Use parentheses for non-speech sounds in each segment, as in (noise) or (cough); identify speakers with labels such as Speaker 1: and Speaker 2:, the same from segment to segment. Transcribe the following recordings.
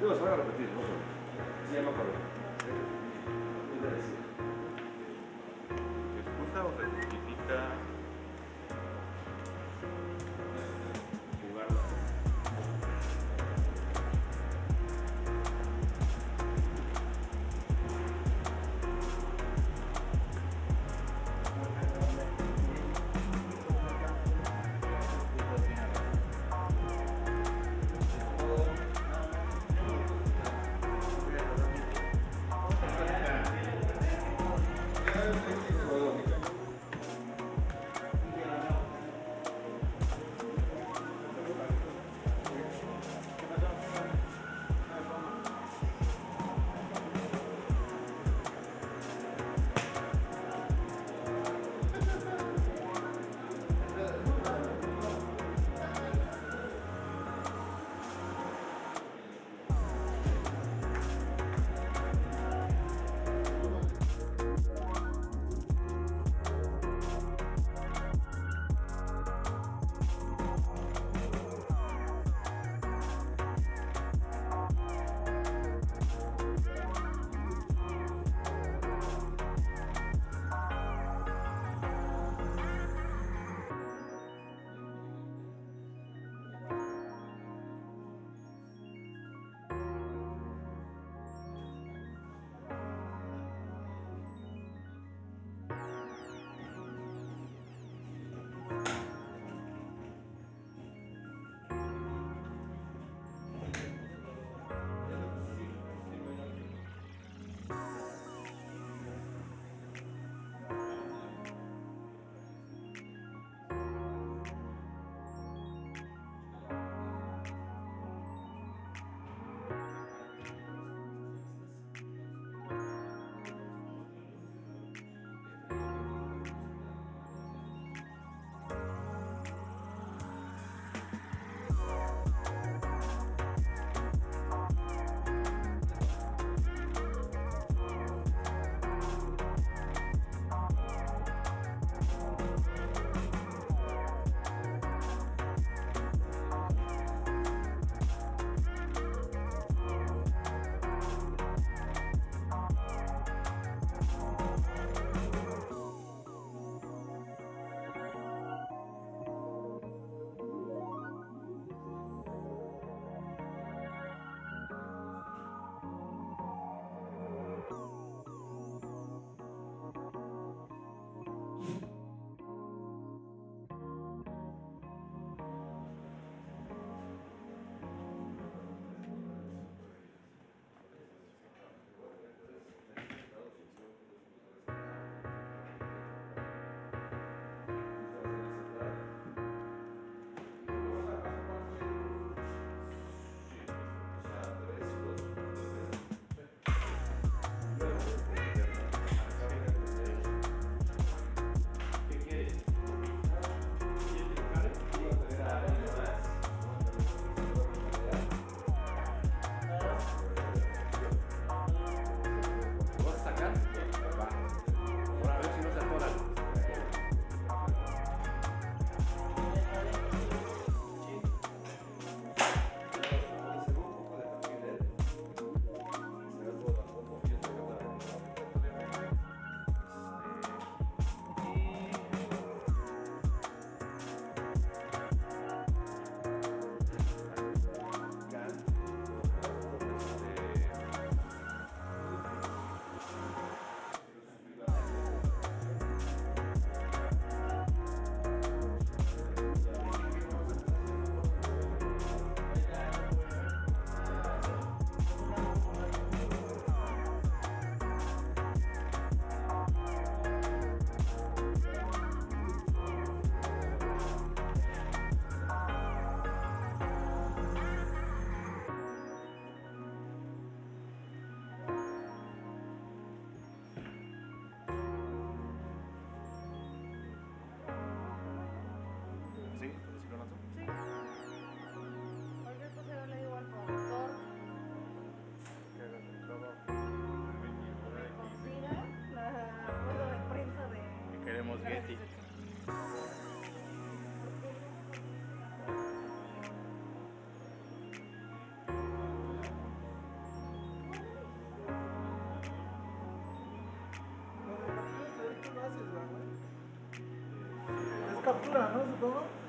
Speaker 1: igual. Digo, se
Speaker 2: captura
Speaker 1: não, não?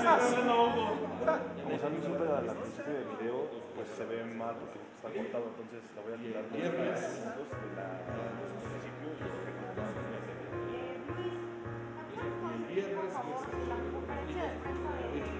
Speaker 1: Como
Speaker 3: salen súper al principio del video, pues se ve mal porque está cortado, entonces la voy a quitar los segundos de la principio y que
Speaker 4: ¿Cómo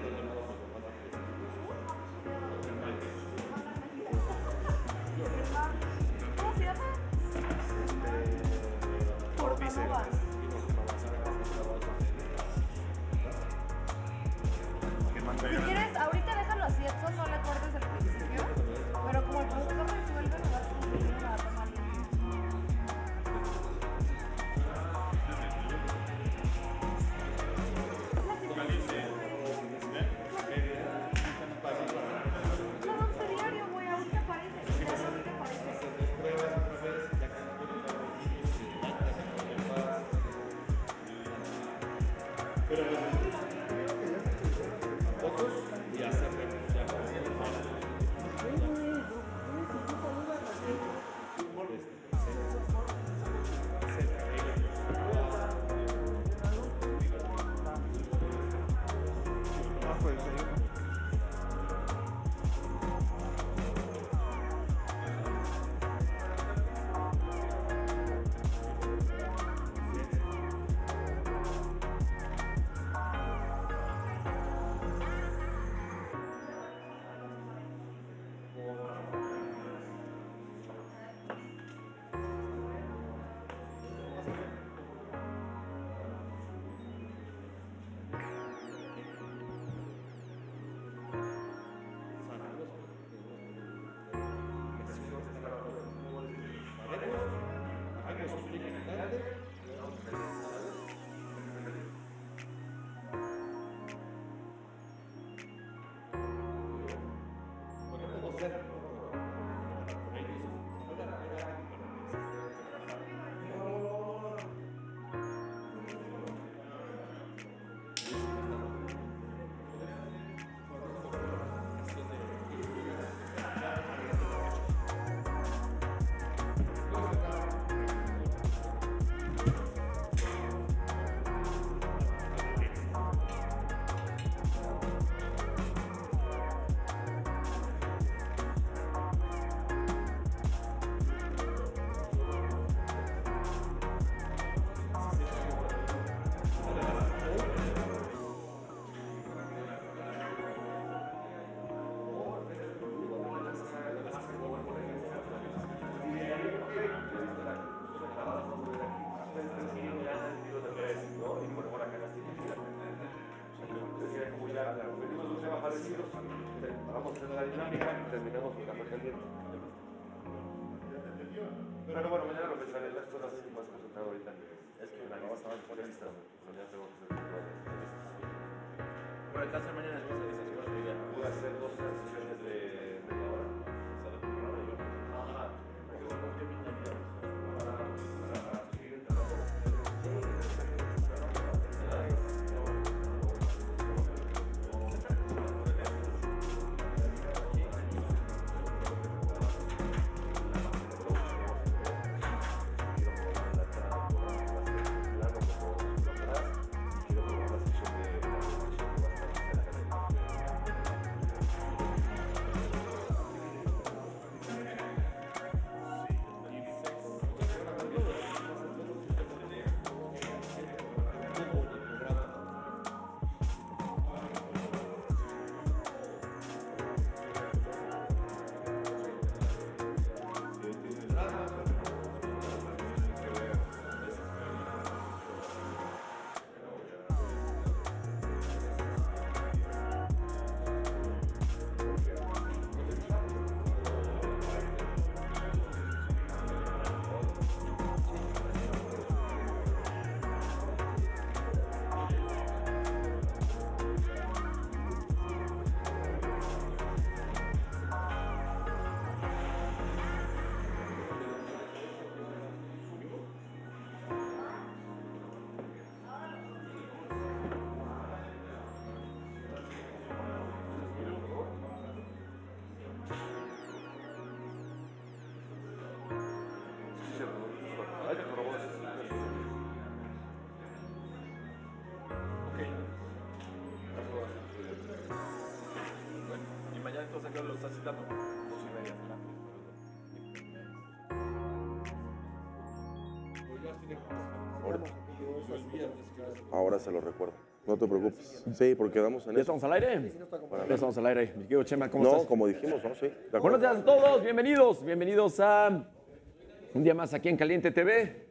Speaker 5: Vamos hacer la dinámica y terminamos con café caliente. Pero bueno, mañana lo pensaré, las cosas así más concentrado ahorita. Es que la cosa va a estar lista. Mañana tengo que hacer todo.
Speaker 3: Bueno, ¿qué hacer mañana después
Speaker 5: Ahora se lo recuerdo. No te preocupes. Sí, porque quedamos en
Speaker 6: ¿Ya
Speaker 5: eso.
Speaker 6: estamos al aire? Ya estamos al aire. Mi querido Chema, ¿cómo
Speaker 5: No,
Speaker 6: estás?
Speaker 5: como dijimos, ¿no? Sí.
Speaker 6: Buenos días a todos, bienvenidos, bienvenidos a un día más aquí en Caliente TV.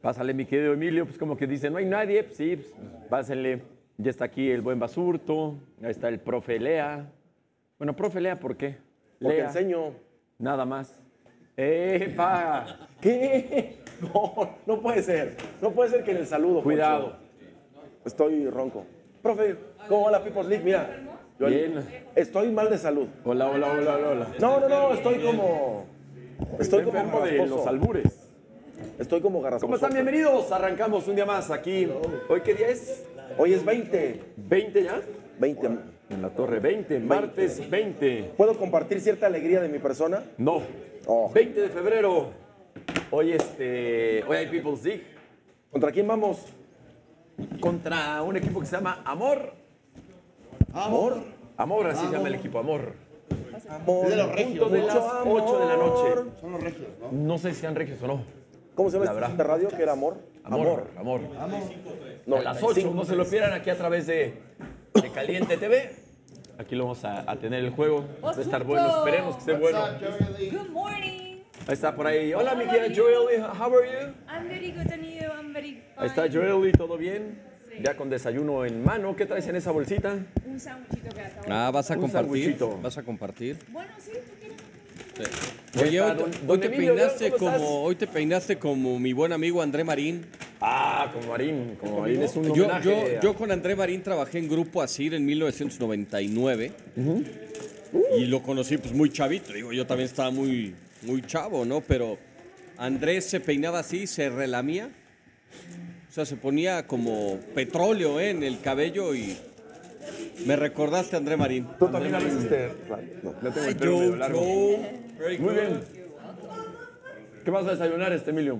Speaker 6: Pásale, mi querido Emilio, pues como que dice, no hay nadie, pues sí, pues, pásenle. Ya está aquí el buen Basurto, ahí está el profe Lea. Bueno, profe Lea, ¿por qué?
Speaker 5: Porque
Speaker 6: Lea,
Speaker 5: enseño.
Speaker 6: nada más. ¡Epa! ¿Qué? (laughs) No, no puede ser. No puede ser que en el saludo. Cuidado.
Speaker 5: Poncho. Estoy ronco. Profe, ¿cómo va la People's League? Mira, yo
Speaker 6: Bien.
Speaker 5: estoy mal de salud.
Speaker 6: Hola, hola, hola, hola.
Speaker 5: No, no, no, estoy como. Estoy como
Speaker 6: enfermo de los albures.
Speaker 5: Estoy como garrasposo.
Speaker 6: ¿Cómo están? Bienvenidos. Arrancamos un día más aquí. ¿Hoy qué día es?
Speaker 5: Hoy es 20.
Speaker 6: ¿20 ya?
Speaker 5: 20.
Speaker 6: En la torre 20, martes 20.
Speaker 5: ¿Puedo compartir cierta alegría de mi persona?
Speaker 6: No.
Speaker 5: Oh.
Speaker 6: 20 de febrero. Hoy este, hoy hay People's League
Speaker 5: ¿Contra quién vamos?
Speaker 6: contra un equipo que se llama Amor
Speaker 5: Amor.
Speaker 6: Amor, así se llama el equipo, Amor.
Speaker 5: Amor.
Speaker 7: De los
Speaker 6: Punto
Speaker 7: regios.
Speaker 6: de
Speaker 7: ¿no?
Speaker 6: las 8 de la noche.
Speaker 7: Son los regios, ¿no?
Speaker 6: No sé si sean regios o no.
Speaker 5: ¿Cómo se llama
Speaker 6: La
Speaker 5: esta
Speaker 6: verdad.
Speaker 5: estación de radio que era amor?
Speaker 6: Amor, amor.
Speaker 5: No,
Speaker 6: a las 8, no se lo pierdan aquí a través de, de Caliente TV. Aquí lo vamos a, a tener el juego. Va a estar bueno, esperemos que esté bueno.
Speaker 8: Good morning.
Speaker 6: Ahí está por ahí. Hola, mi querida Joely, how are you?
Speaker 8: I'm very good and you, I'm very
Speaker 6: Ahí está
Speaker 8: fine.
Speaker 6: Joely, ¿todo bien? Ya con desayuno en mano. ¿Qué traes en esa bolsita?
Speaker 8: Un sándwichito que acabo.
Speaker 9: Ah, vas a
Speaker 6: Un
Speaker 9: compartir.
Speaker 6: sandwichito.
Speaker 9: Vas a compartir.
Speaker 8: Bueno, sí, tú quieres.
Speaker 9: Oye,
Speaker 6: está
Speaker 9: hoy,
Speaker 6: don-
Speaker 9: te-
Speaker 6: don
Speaker 9: hoy te
Speaker 6: Emilio,
Speaker 9: peinaste como hoy te peinaste como mi buen amigo André Marín.
Speaker 6: Ah, como Marín. Como Marín es un
Speaker 9: Yo,
Speaker 6: homenaje.
Speaker 9: yo,
Speaker 6: a-
Speaker 9: yo con André Marín trabajé en Grupo Asir en 1999 y lo conocí pues muy chavito. Digo, yo también estaba muy, muy chavo, ¿no? Pero Andrés se peinaba así, se relamía. O sea, se ponía como petróleo ¿eh? en el cabello y me recordaste a André Marín.
Speaker 5: Tú también lo hiciste. No.
Speaker 6: Ya tengo
Speaker 9: Ay,
Speaker 6: el pelo medio
Speaker 9: Joe,
Speaker 6: largo.
Speaker 9: Joe. Very
Speaker 6: Muy
Speaker 9: good.
Speaker 6: bien. ¿Qué vas a desayunar, este Emilio?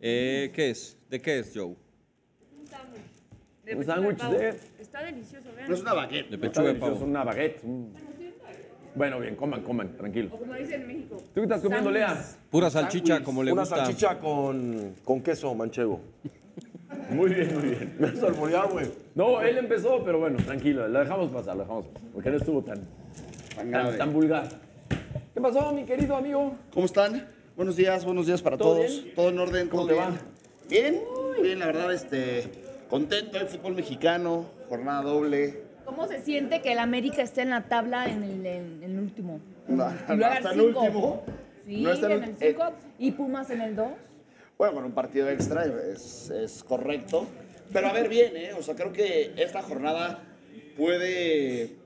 Speaker 9: Eh, ¿Qué es? ¿De qué es, Joe?
Speaker 8: Un sándwich. De
Speaker 6: Un
Speaker 8: pechuga
Speaker 6: sándwich
Speaker 8: pavo.
Speaker 6: de-
Speaker 8: Está delicioso, vean.
Speaker 7: No es una baguette.
Speaker 9: De
Speaker 6: Está
Speaker 9: pechuga de
Speaker 6: delicioso,
Speaker 9: pavo.
Speaker 6: una baguette. un- Bueno, bien, coman, coman, tranquilo.
Speaker 8: O como dicen en México.
Speaker 6: ¿Tú qué estás comiendo. Lea?
Speaker 9: Pura salchicha, como le
Speaker 5: Una
Speaker 9: gusta.
Speaker 5: salchicha con, con queso manchego.
Speaker 6: Muy bien, muy bien.
Speaker 5: Me alborear, güey.
Speaker 6: No, él empezó, pero bueno, tranquilo, lo dejamos pasar, lo dejamos pasar, porque no estuvo tan, tan, tan vulgar. ¿Qué pasó, mi querido amigo?
Speaker 7: ¿Cómo están? Buenos días, buenos días para
Speaker 6: ¿Todo
Speaker 7: todos.
Speaker 6: bien?
Speaker 7: Todo en orden,
Speaker 6: ¿Cómo
Speaker 7: todo
Speaker 6: te
Speaker 7: bien.
Speaker 6: va?
Speaker 7: Bien, bien, la verdad, este, contento de fútbol mexicano, jornada doble.
Speaker 8: ¿Cómo se siente que el América esté en la tabla en el, en el último? (laughs)
Speaker 7: No, está en
Speaker 8: cinco.
Speaker 7: último.
Speaker 8: Sí,
Speaker 7: No está en el-
Speaker 8: el 5 y Pumas en el 2.
Speaker 7: Bueno, con un partido extra es, es correcto. Pero a ver, bien, ¿eh? O sea, creo que esta jornada puede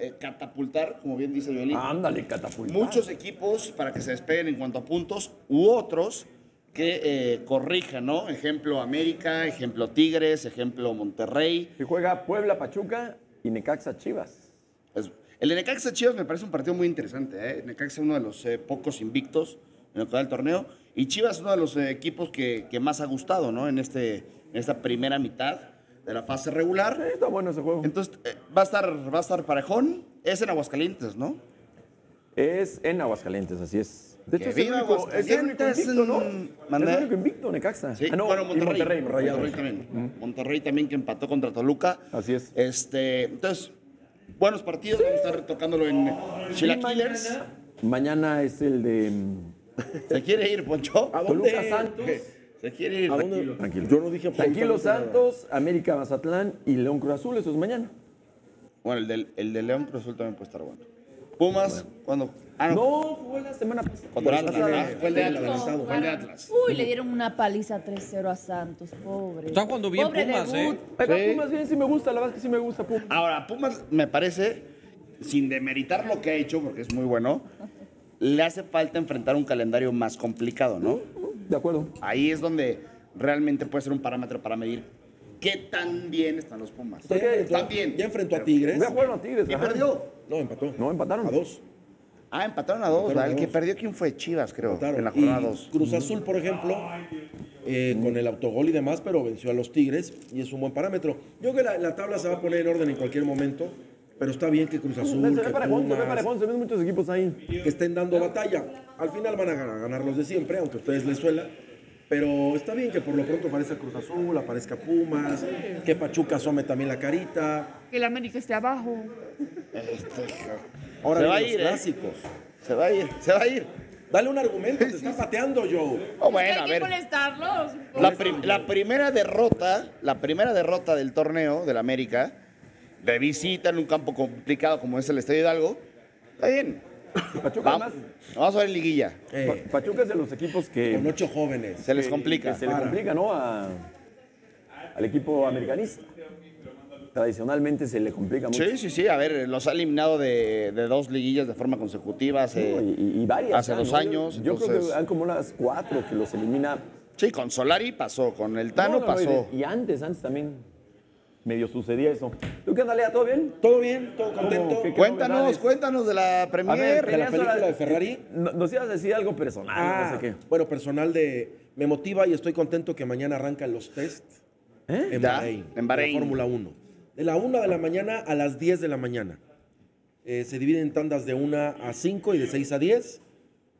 Speaker 7: eh, catapultar, como bien dice Joeli,
Speaker 6: Ándale, catapulta.
Speaker 7: muchos equipos para que se despeguen en cuanto a puntos u otros que eh, corrijan, ¿no? Ejemplo América, ejemplo Tigres, ejemplo Monterrey.
Speaker 6: Y juega Puebla, Pachuca y Necaxa Chivas.
Speaker 7: El de Necaxa Chivas me parece un partido muy interesante. ¿eh? Necaxa es uno de los eh, pocos invictos en lo que va del torneo. Y Chivas es uno de los equipos que, que más ha gustado ¿no? en, este, en esta primera mitad de la fase regular.
Speaker 6: Sí, está bueno ese juego.
Speaker 7: Entonces eh, va, a estar, va a estar parejón. Es en Aguascalientes, ¿no?
Speaker 6: Es en Aguascalientes, así es. De hecho, es el,
Speaker 7: viva
Speaker 6: único, es el único
Speaker 7: Aguascalientes,
Speaker 6: invicto, ¿no?
Speaker 7: mm,
Speaker 6: Es el único invicto, Necaxa.
Speaker 7: Sí,
Speaker 6: Ah, no,
Speaker 7: bueno, Monterrey.
Speaker 6: Monterrey,
Speaker 7: Monterrey,
Speaker 6: Rayados.
Speaker 7: también. Monterrey también que empató contra Toluca.
Speaker 6: Así es.
Speaker 7: Este, entonces, buenos partidos. Vamos a estar retocándolo en Chilaquilers.
Speaker 6: Mañana, mañana es el de mm,
Speaker 7: ¿Se quiere ir, Poncho?
Speaker 5: ¿A
Speaker 6: Toluca
Speaker 5: dónde?
Speaker 6: Santos.
Speaker 7: Se quiere ir. Tranquilo.
Speaker 6: Tranquilo.
Speaker 5: Yo no dije
Speaker 6: Tranquilo. Santos, América Mazatlán y León Cruz Azul, eso es mañana.
Speaker 7: Bueno, el del, el de León Cruz Azul también puede estar bueno. Pumas, ¿cuándo? Ah, no.
Speaker 6: No, fue la semana pasada.
Speaker 7: Contra Atlas. Fue el de Atlas. Fue el de Atlas.
Speaker 8: Uy, le dieron una paliza 3-0 a Santos, pobre.
Speaker 9: Está jugando bien
Speaker 8: Pobre
Speaker 9: Pumas,
Speaker 8: debut.
Speaker 9: ¿eh?
Speaker 7: Sí.
Speaker 6: Pumas bien, sí me gusta, la verdad es que sí me gusta Pumas.
Speaker 7: Ahora, Pumas me parece, sin demeritar lo que ha hecho, porque es muy bueno, le hace falta enfrentar un calendario más complicado, ¿no?
Speaker 6: De acuerdo.
Speaker 7: Ahí es donde realmente puede ser un parámetro para medir qué tan bien están los Pumas.
Speaker 5: Ya
Speaker 7: Están bien.
Speaker 5: Ya enfrentó a Tigres.
Speaker 6: Voy a jugar a Tigres.
Speaker 7: Y
Speaker 6: ajá.
Speaker 7: perdió.
Speaker 5: No, empató.
Speaker 6: No, empataron.
Speaker 5: A dos.
Speaker 7: Ah, empataron a dos.
Speaker 5: Empataron
Speaker 7: ¿verdad?
Speaker 5: a
Speaker 7: El que
Speaker 5: dos.
Speaker 7: perdió, ¿quién fue? Chivas, creo,
Speaker 5: Empataron.
Speaker 7: en la jornada
Speaker 5: Y
Speaker 7: 2.
Speaker 5: Cruz Azul, por ejemplo, eh, con el autogol y demás, pero venció a los Tigres y es un buen parámetro. Yo creo que la, la tabla se va a poner en orden en cualquier momento, pero está bien que Cruz Azul,
Speaker 6: Se ve
Speaker 5: que Pumas,
Speaker 6: ven muchos equipos ahí.
Speaker 5: que estén dando batalla. Al final van a ganar, ganar los de siempre, aunque a ustedes les suela. Pero está bien que por lo pronto aparezca Cruz Azul, aparezca Pumas, que Pachuca asome también la carita.
Speaker 8: Que el América esté abajo.
Speaker 5: Ahora
Speaker 7: Se va a ir,
Speaker 5: los
Speaker 7: ¿eh?
Speaker 5: clásicos.
Speaker 7: Se va a ir, se va a ir.
Speaker 5: Dale un argumento, te está pateando, Joe.
Speaker 7: Oh, bueno, a ver. La, prim- la primera derrota, la primera derrota del torneo del América, de visita en un campo complicado como es el Estadio Hidalgo, está bien.
Speaker 6: Pachuca
Speaker 7: Vamos,
Speaker 6: además,
Speaker 7: vamos a ver en liguilla.
Speaker 5: Eh,
Speaker 6: Pa- Pachuca es de los equipos que,
Speaker 5: con ocho jóvenes.
Speaker 7: Se les complica.
Speaker 6: que se le complica, ¿no? A- al equipo americanista. Tradicionalmente se le complica mucho.
Speaker 7: Sí, sí, sí. A ver, los ha eliminado de, de dos liguillas de forma consecutiva hace.
Speaker 6: ¿no? Y, y varias.
Speaker 7: hace
Speaker 6: ya,
Speaker 7: dos
Speaker 6: ¿no?
Speaker 7: años,
Speaker 6: Yo creo
Speaker 7: entonces-
Speaker 6: que han como unas cuatro que los elimina.
Speaker 7: Sí, con Solari pasó, con el Tano
Speaker 6: No, no, no, y
Speaker 7: pasó.
Speaker 6: de- Y, antes, antes también medio sucedía eso. ¿Tú qué onda, Lea? ¿Todo bien?
Speaker 5: Todo bien, todo contento.
Speaker 6: ¿Qué- qué
Speaker 7: Cuéntanos,
Speaker 6: novedades?
Speaker 7: cuéntanos de la Premier.
Speaker 6: ver,
Speaker 5: de la película de Ferrari.
Speaker 6: No- Nos ibas a decir algo personal,
Speaker 5: Ah,
Speaker 6: no sé qué.
Speaker 5: bueno, personal de... Me motiva y estoy contento que mañana arrancan los test
Speaker 6: ¿Eh?
Speaker 5: en
Speaker 7: Ya,
Speaker 5: Bahrein.
Speaker 7: en Bahrein.
Speaker 5: la Fórmula 1. De la 1 de la mañana a las 10 de la mañana. Eh, se divide en tandas de 1 a 5 y de 6 a 10.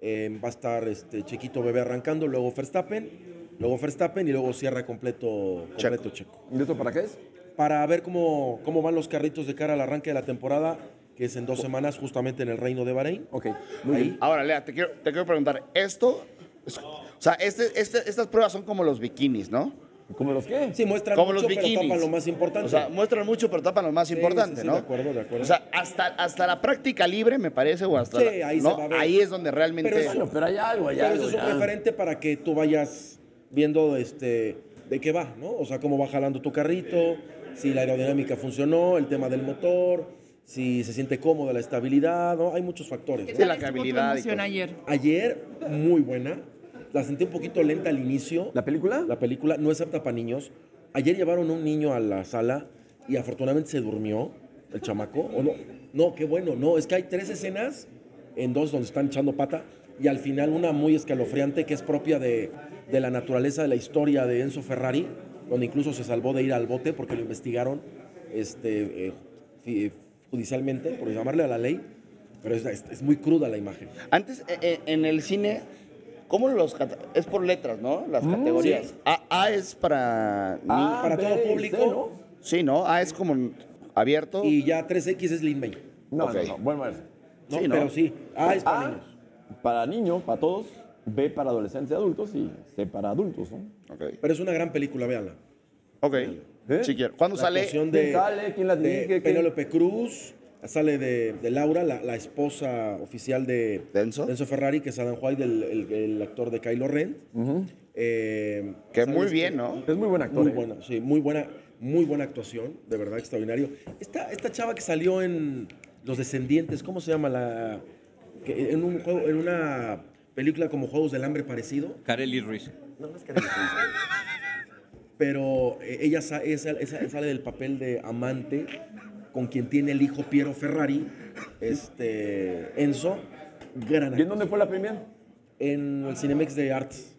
Speaker 5: Eh, va a estar este Chiquito Bebé arrancando, luego Verstappen, luego Verstappen y luego cierra completo, completo Checo.
Speaker 6: ¿Y esto para qué es?
Speaker 5: Para ver cómo, cómo van los carritos de cara al arranque de la temporada, que es en dos semanas justamente en el Reino de Bahrein.
Speaker 6: Ok.
Speaker 5: Ahí.
Speaker 7: Ahora, Lea, te quiero, te quiero preguntar, esto, es- o sea, este, este- estas pruebas son como los bikinis, ¿no?
Speaker 6: ¿Cómo los qué?
Speaker 5: Sí, muestran
Speaker 7: Como
Speaker 5: mucho,
Speaker 7: los
Speaker 5: pero
Speaker 7: bikinis.
Speaker 5: tapan lo más importante.
Speaker 7: O sea, muestran mucho, pero tapan lo más
Speaker 5: Sí,
Speaker 7: importante,
Speaker 5: sí, sí,
Speaker 7: ¿no?
Speaker 5: de acuerdo, de acuerdo.
Speaker 7: O sea, hasta, hasta la práctica libre, me parece, o hasta
Speaker 5: Sí,
Speaker 7: la-
Speaker 5: ahí se
Speaker 7: ¿no?
Speaker 5: va a ver.
Speaker 7: Ahí es donde realmente...
Speaker 5: Pero eso-
Speaker 6: Bueno, pero hay algo, hay
Speaker 5: Pero
Speaker 6: algo.
Speaker 5: eso es un referente para que tú vayas viendo este, de qué va, ¿no? O sea, cómo va jalando tu carrito, si la aerodinámica funcionó, el tema del motor, si se siente cómodo la estabilidad, ¿no? Hay muchos factores.
Speaker 8: ¿Qué tal
Speaker 7: la todo.
Speaker 8: ayer?
Speaker 5: Ayer, muy buena. La sentí un poquito lenta al inicio.
Speaker 6: ¿La película?
Speaker 5: La película no es apta para niños. Ayer llevaron a un niño a la sala y afortunadamente se durmió el chamaco. ¿O no? No, qué bueno. No, es que hay tres escenas en dos donde están echando pata y al final una muy escalofriante que es propia de, de la naturaleza de la historia de Enzo Ferrari, donde incluso se salvó de ir al bote porque lo investigaron este, eh, fi- judicialmente, por llamarle a la ley. Pero es, es- es muy cruda la imagen.
Speaker 7: Antes, eh, eh, en el cine, ¿cómo los... Es por letras, ¿no? Las categorías. A, A es para... ni-
Speaker 6: Ah,
Speaker 5: para todo
Speaker 6: B
Speaker 5: público.
Speaker 6: C, ¿no?
Speaker 7: Sí, ¿no? A es como abierto.
Speaker 5: Y ya 3X es Lin May.
Speaker 6: No, no, no. Bueno, bueno.
Speaker 5: ¿no?
Speaker 7: Sí, ¿no?
Speaker 5: Pero sí. Ah, es para
Speaker 6: A
Speaker 5: niños.
Speaker 6: para niños, para todos. B para adolescentes y adultos y C para adultos, ¿no?
Speaker 7: Ok.
Speaker 5: Pero es una gran película, véanla.
Speaker 7: Ok. Si quiero. ¿Cuándo
Speaker 5: La
Speaker 7: sale?
Speaker 5: actuación
Speaker 6: ¿Quién
Speaker 5: de,
Speaker 6: sale? ¿Quién la dirige?
Speaker 5: Penélope Cruz. Sale de, de Laura, la, la esposa oficial de
Speaker 7: ¿De Enzo?
Speaker 5: Ferrari, que es Adam White, el, el- el actor de Kylo Ren. Eh,
Speaker 7: Que muy
Speaker 5: este-
Speaker 7: bien, ¿no?
Speaker 6: Es muy buen actor.
Speaker 5: Muy
Speaker 6: ¿eh?
Speaker 5: buena, sí, muy buena, muy buena actuación, de verdad, extraordinario. Esta, esta chava que salió en Los Descendientes, ¿cómo se llama? La, que en, un juego, en una película como Juegos del Hambre parecido.
Speaker 9: Kareli Ruiz.
Speaker 5: No, no es Karen Ruiz. Pero eh, ella sa- esa- esa- sale del papel de amante con quien tiene el hijo Piero Ferrari, este, Enzo, gran
Speaker 6: ¿Y en dónde fue la primera?
Speaker 5: En el Cinemex de Arts.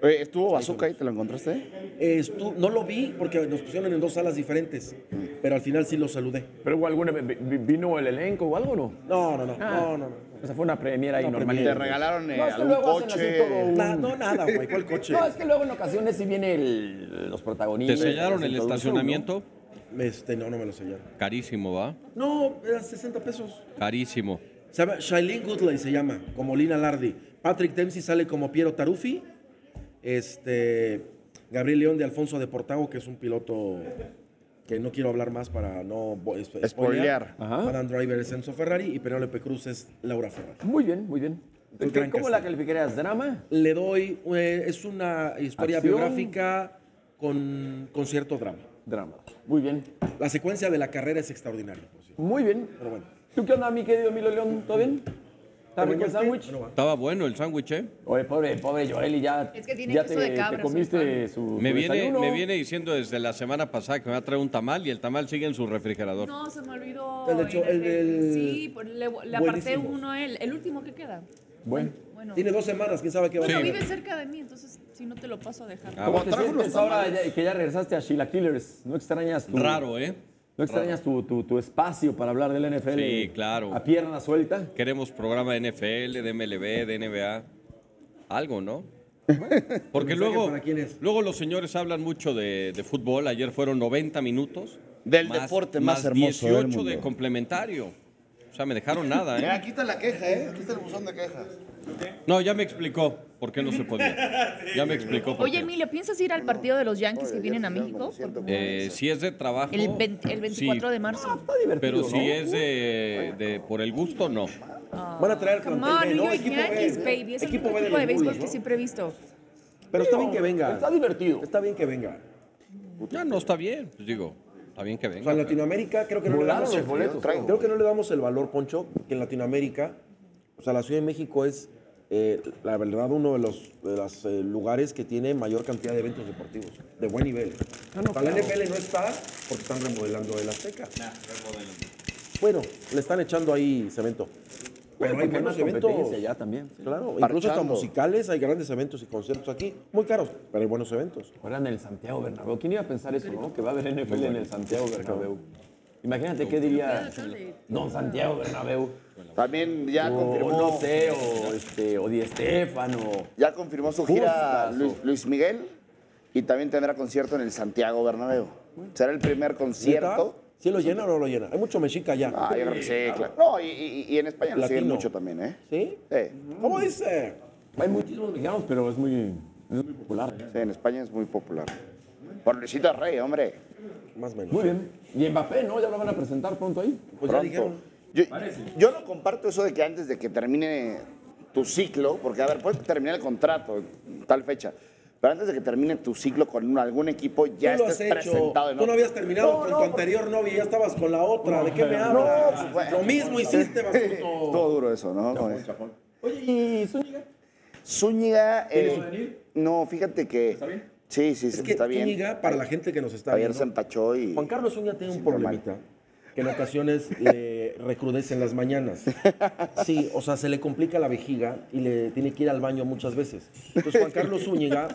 Speaker 7: Oye, ¿Estuvo Bazooka y te lo encontraste?
Speaker 5: Eh, estu- no lo vi porque nos pusieron en dos salas diferentes, pero al final sí lo saludé.
Speaker 6: ¿Pero hubo alguna, vi- vi- vino el elenco o algo no?
Speaker 5: No, no, no,
Speaker 6: Ah.
Speaker 5: no, no. no.
Speaker 6: O sea, fue una premiera ahí
Speaker 5: Una
Speaker 6: normal.
Speaker 7: ¿Te regalaron eh,
Speaker 6: No, es que
Speaker 7: algún
Speaker 6: luego hacen así
Speaker 7: coche?
Speaker 6: todo un-
Speaker 5: Na- no, nada, güey, ¿cuál coche?
Speaker 6: No, es que luego en ocasiones sí viene el- los
Speaker 9: ¿Te
Speaker 6: protagonistas.
Speaker 9: sellaron
Speaker 6: hacen
Speaker 9: el estacionamiento?
Speaker 5: Este, no, no me lo sellaron.
Speaker 9: Carísimo, ¿va?
Speaker 5: No, eran 60 pesos.
Speaker 9: Carísimo.
Speaker 5: Se llama Shailene Goodley se llama, como Lina Lardi. Patrick Dempsey sale como Piero Taruffi. Este, Gabriel León de Alfonso de Portago, que es un piloto que no quiero hablar más para no
Speaker 7: Spoilear.
Speaker 5: spoilear. Adam Driver es Enzo Ferrari y Penélope Cruz es Laura Ferrari.
Speaker 6: Muy bien, muy bien.
Speaker 5: Un
Speaker 6: ¿Qué-
Speaker 5: gran
Speaker 6: ¿Cómo la calificarías? ¿Drama?
Speaker 5: Le doy, eh, es una historia
Speaker 6: Acción.
Speaker 5: biográfica con, con cierto drama.
Speaker 6: Drama. Muy bien.
Speaker 5: La secuencia de la carrera es extraordinaria. por cierto.
Speaker 6: Muy bien.
Speaker 5: Pero bueno.
Speaker 6: ¿Tú qué onda, mi querido Milo León? ¿Todo bien? ¿Está rico el sándwich?
Speaker 9: Estaba bueno el sándwich, ¿eh?
Speaker 6: Oye, pobre, pobre Joel, y ya,
Speaker 8: Es que tiene
Speaker 6: ya
Speaker 8: queso de cabra,
Speaker 6: te comiste su,
Speaker 9: Me
Speaker 6: su
Speaker 9: viene,
Speaker 6: desayuno.
Speaker 9: me viene diciendo desde la semana pasada que me va a traer un tamal y el tamal sigue en su refrigerador.
Speaker 8: No, se me olvidó.
Speaker 5: El de cho-
Speaker 8: en
Speaker 5: el del-
Speaker 8: Sí, pues le, le aparté uno a él. El último que queda.
Speaker 6: Bueno.
Speaker 8: Bueno.
Speaker 5: Tiene dos semanas, quién sabe qué va a hacer.
Speaker 8: vive cerca de mí, entonces si no te lo paso a dejar.
Speaker 9: Ah,
Speaker 6: ¿Cómo te sientes ahora ya- que ya regresaste a Sheila Killers? ¿No extrañas tu,
Speaker 9: Raro, ¿eh?
Speaker 6: ¿No extrañas tu, tu, tu espacio para hablar del NFL?
Speaker 9: Sí, claro.
Speaker 6: A pierna suelta.
Speaker 9: Queremos programa de NFL, de MLB, de NBA. Algo, ¿no? Porque luego,
Speaker 5: para quién es?
Speaker 9: luego los señores hablan mucho de, de fútbol. Ayer fueron 90 minutos.
Speaker 7: Del deporte más hermoso del
Speaker 9: 18 de
Speaker 7: mundo.
Speaker 9: complementario. O sea, me dejaron nada,
Speaker 7: Mira,
Speaker 9: ¿eh?
Speaker 7: aquí está la queja, ¿eh? Aquí está el buzón de quejas.
Speaker 9: No, ya me explicó por qué no se podía. (laughs) Ya me explicó por
Speaker 8: Oye,
Speaker 9: qué.
Speaker 8: Emilio, ¿piensas ir al partido de los Yankees que vienen a México?
Speaker 9: Eh, si es de trabajo.
Speaker 8: El, 20 el 24
Speaker 9: sí,
Speaker 8: de marzo.
Speaker 6: Está divertido,
Speaker 9: Pero
Speaker 6: ¿no?
Speaker 9: si es de, de por el gusto, no.
Speaker 5: Van a traer
Speaker 8: Come
Speaker 5: plantel
Speaker 8: on,
Speaker 5: B,
Speaker 8: New
Speaker 5: ¿no? Equipo
Speaker 8: Yankees,
Speaker 5: B.
Speaker 8: baby. Es el
Speaker 5: Equipo de
Speaker 8: equipo de béisbol que siempre he visto.
Speaker 5: Pero está bien que venga.
Speaker 6: Está divertido.
Speaker 5: Está bien que venga.
Speaker 9: Ya no está bien, pues digo, está bien que
Speaker 5: O sea,
Speaker 9: venga.
Speaker 5: en Latinoamérica creo que no le damos
Speaker 6: boletos.
Speaker 7: traigo.
Speaker 5: Creo que no le damos el valor, Poncho, que en Latinoamérica, o sea, la Ciudad de México es, eh, la verdad, uno de los, de los eh, lugares que tiene mayor cantidad de eventos deportivos, de buen nivel.
Speaker 6: Ah, no,
Speaker 5: o sea, la
Speaker 6: claro.
Speaker 5: NFL no está porque están remodelando el Azteca. Bueno, le están echando ahí cemento. Pero hay buenos eventos.
Speaker 6: ya también. sí.
Speaker 5: Claro, incluso hasta musicales, hay grandes eventos y conciertos aquí, muy caros, pero hay buenos eventos.
Speaker 6: Ahora en el Santiago Bernabéu. ¿Quién iba a pensar eso, no? Que va a haber NFL en el Santiago Bernabéu. Imagínate qué diría Don Santiago Bernabéu.
Speaker 7: También ya
Speaker 6: o,
Speaker 7: confirmó.
Speaker 6: no sé, o, este, o Di Stéfano.
Speaker 7: Ya confirmó su gira. Luis, Luis Miguel y también tendrá concierto en el Santiago Bernabéu. Será el primer concierto.
Speaker 5: ¿Sí lo llena o no lo llena? Hay mucho mexica allá.
Speaker 7: Ah, yo creo que sí, claro. No, y, y- y en España lo siguen mucho también, ¿eh?
Speaker 5: ¿Sí?
Speaker 7: Sí,
Speaker 5: ¿Cómo dice?
Speaker 6: Hay muchísimos mexicanos, pero es muy, es muy popular.
Speaker 7: sí, en España es muy popular. Por Luisito Rey, hombre.
Speaker 5: Más o menos.
Speaker 6: Muy bien. Y Mbappé, ¿no? Ya lo van a presentar pronto ahí.
Speaker 5: Pues ya dijeron.
Speaker 7: Yo, yo no comparto eso de que antes de que termine tu ciclo, porque a ver, puedes terminar el contrato en tal fecha, pero antes de que termine tu ciclo con un- algún equipo, ya
Speaker 5: Tú
Speaker 7: estés
Speaker 5: hecho.
Speaker 7: presentado en
Speaker 5: Tú no habías terminado
Speaker 7: No,
Speaker 5: con
Speaker 7: no,
Speaker 5: tu
Speaker 7: porque-
Speaker 5: anterior novia ya estabas con la otra. ¿De qué me hablas?
Speaker 7: pues.
Speaker 5: Lo mismo hiciste,
Speaker 7: Todo
Speaker 5: Basuto.
Speaker 7: duro eso, ¿no?
Speaker 6: Oye, ¿y Zúñiga?
Speaker 7: Zúñiga. eh, no, fíjate que. ¿Está bien? Sí, sí,
Speaker 5: Es que
Speaker 7: está bien.
Speaker 5: Zúñiga, para la gente que nos está
Speaker 7: Ayer
Speaker 5: viendo,
Speaker 7: se empachó y.
Speaker 5: Juan Carlos Zúñiga tiene un problemita que en ocasiones le (laughs) recrudece en las mañanas. Sí, o sea, se le complica la vejiga y le tiene que ir al baño muchas veces. Entonces, Juan Carlos Zúñiga,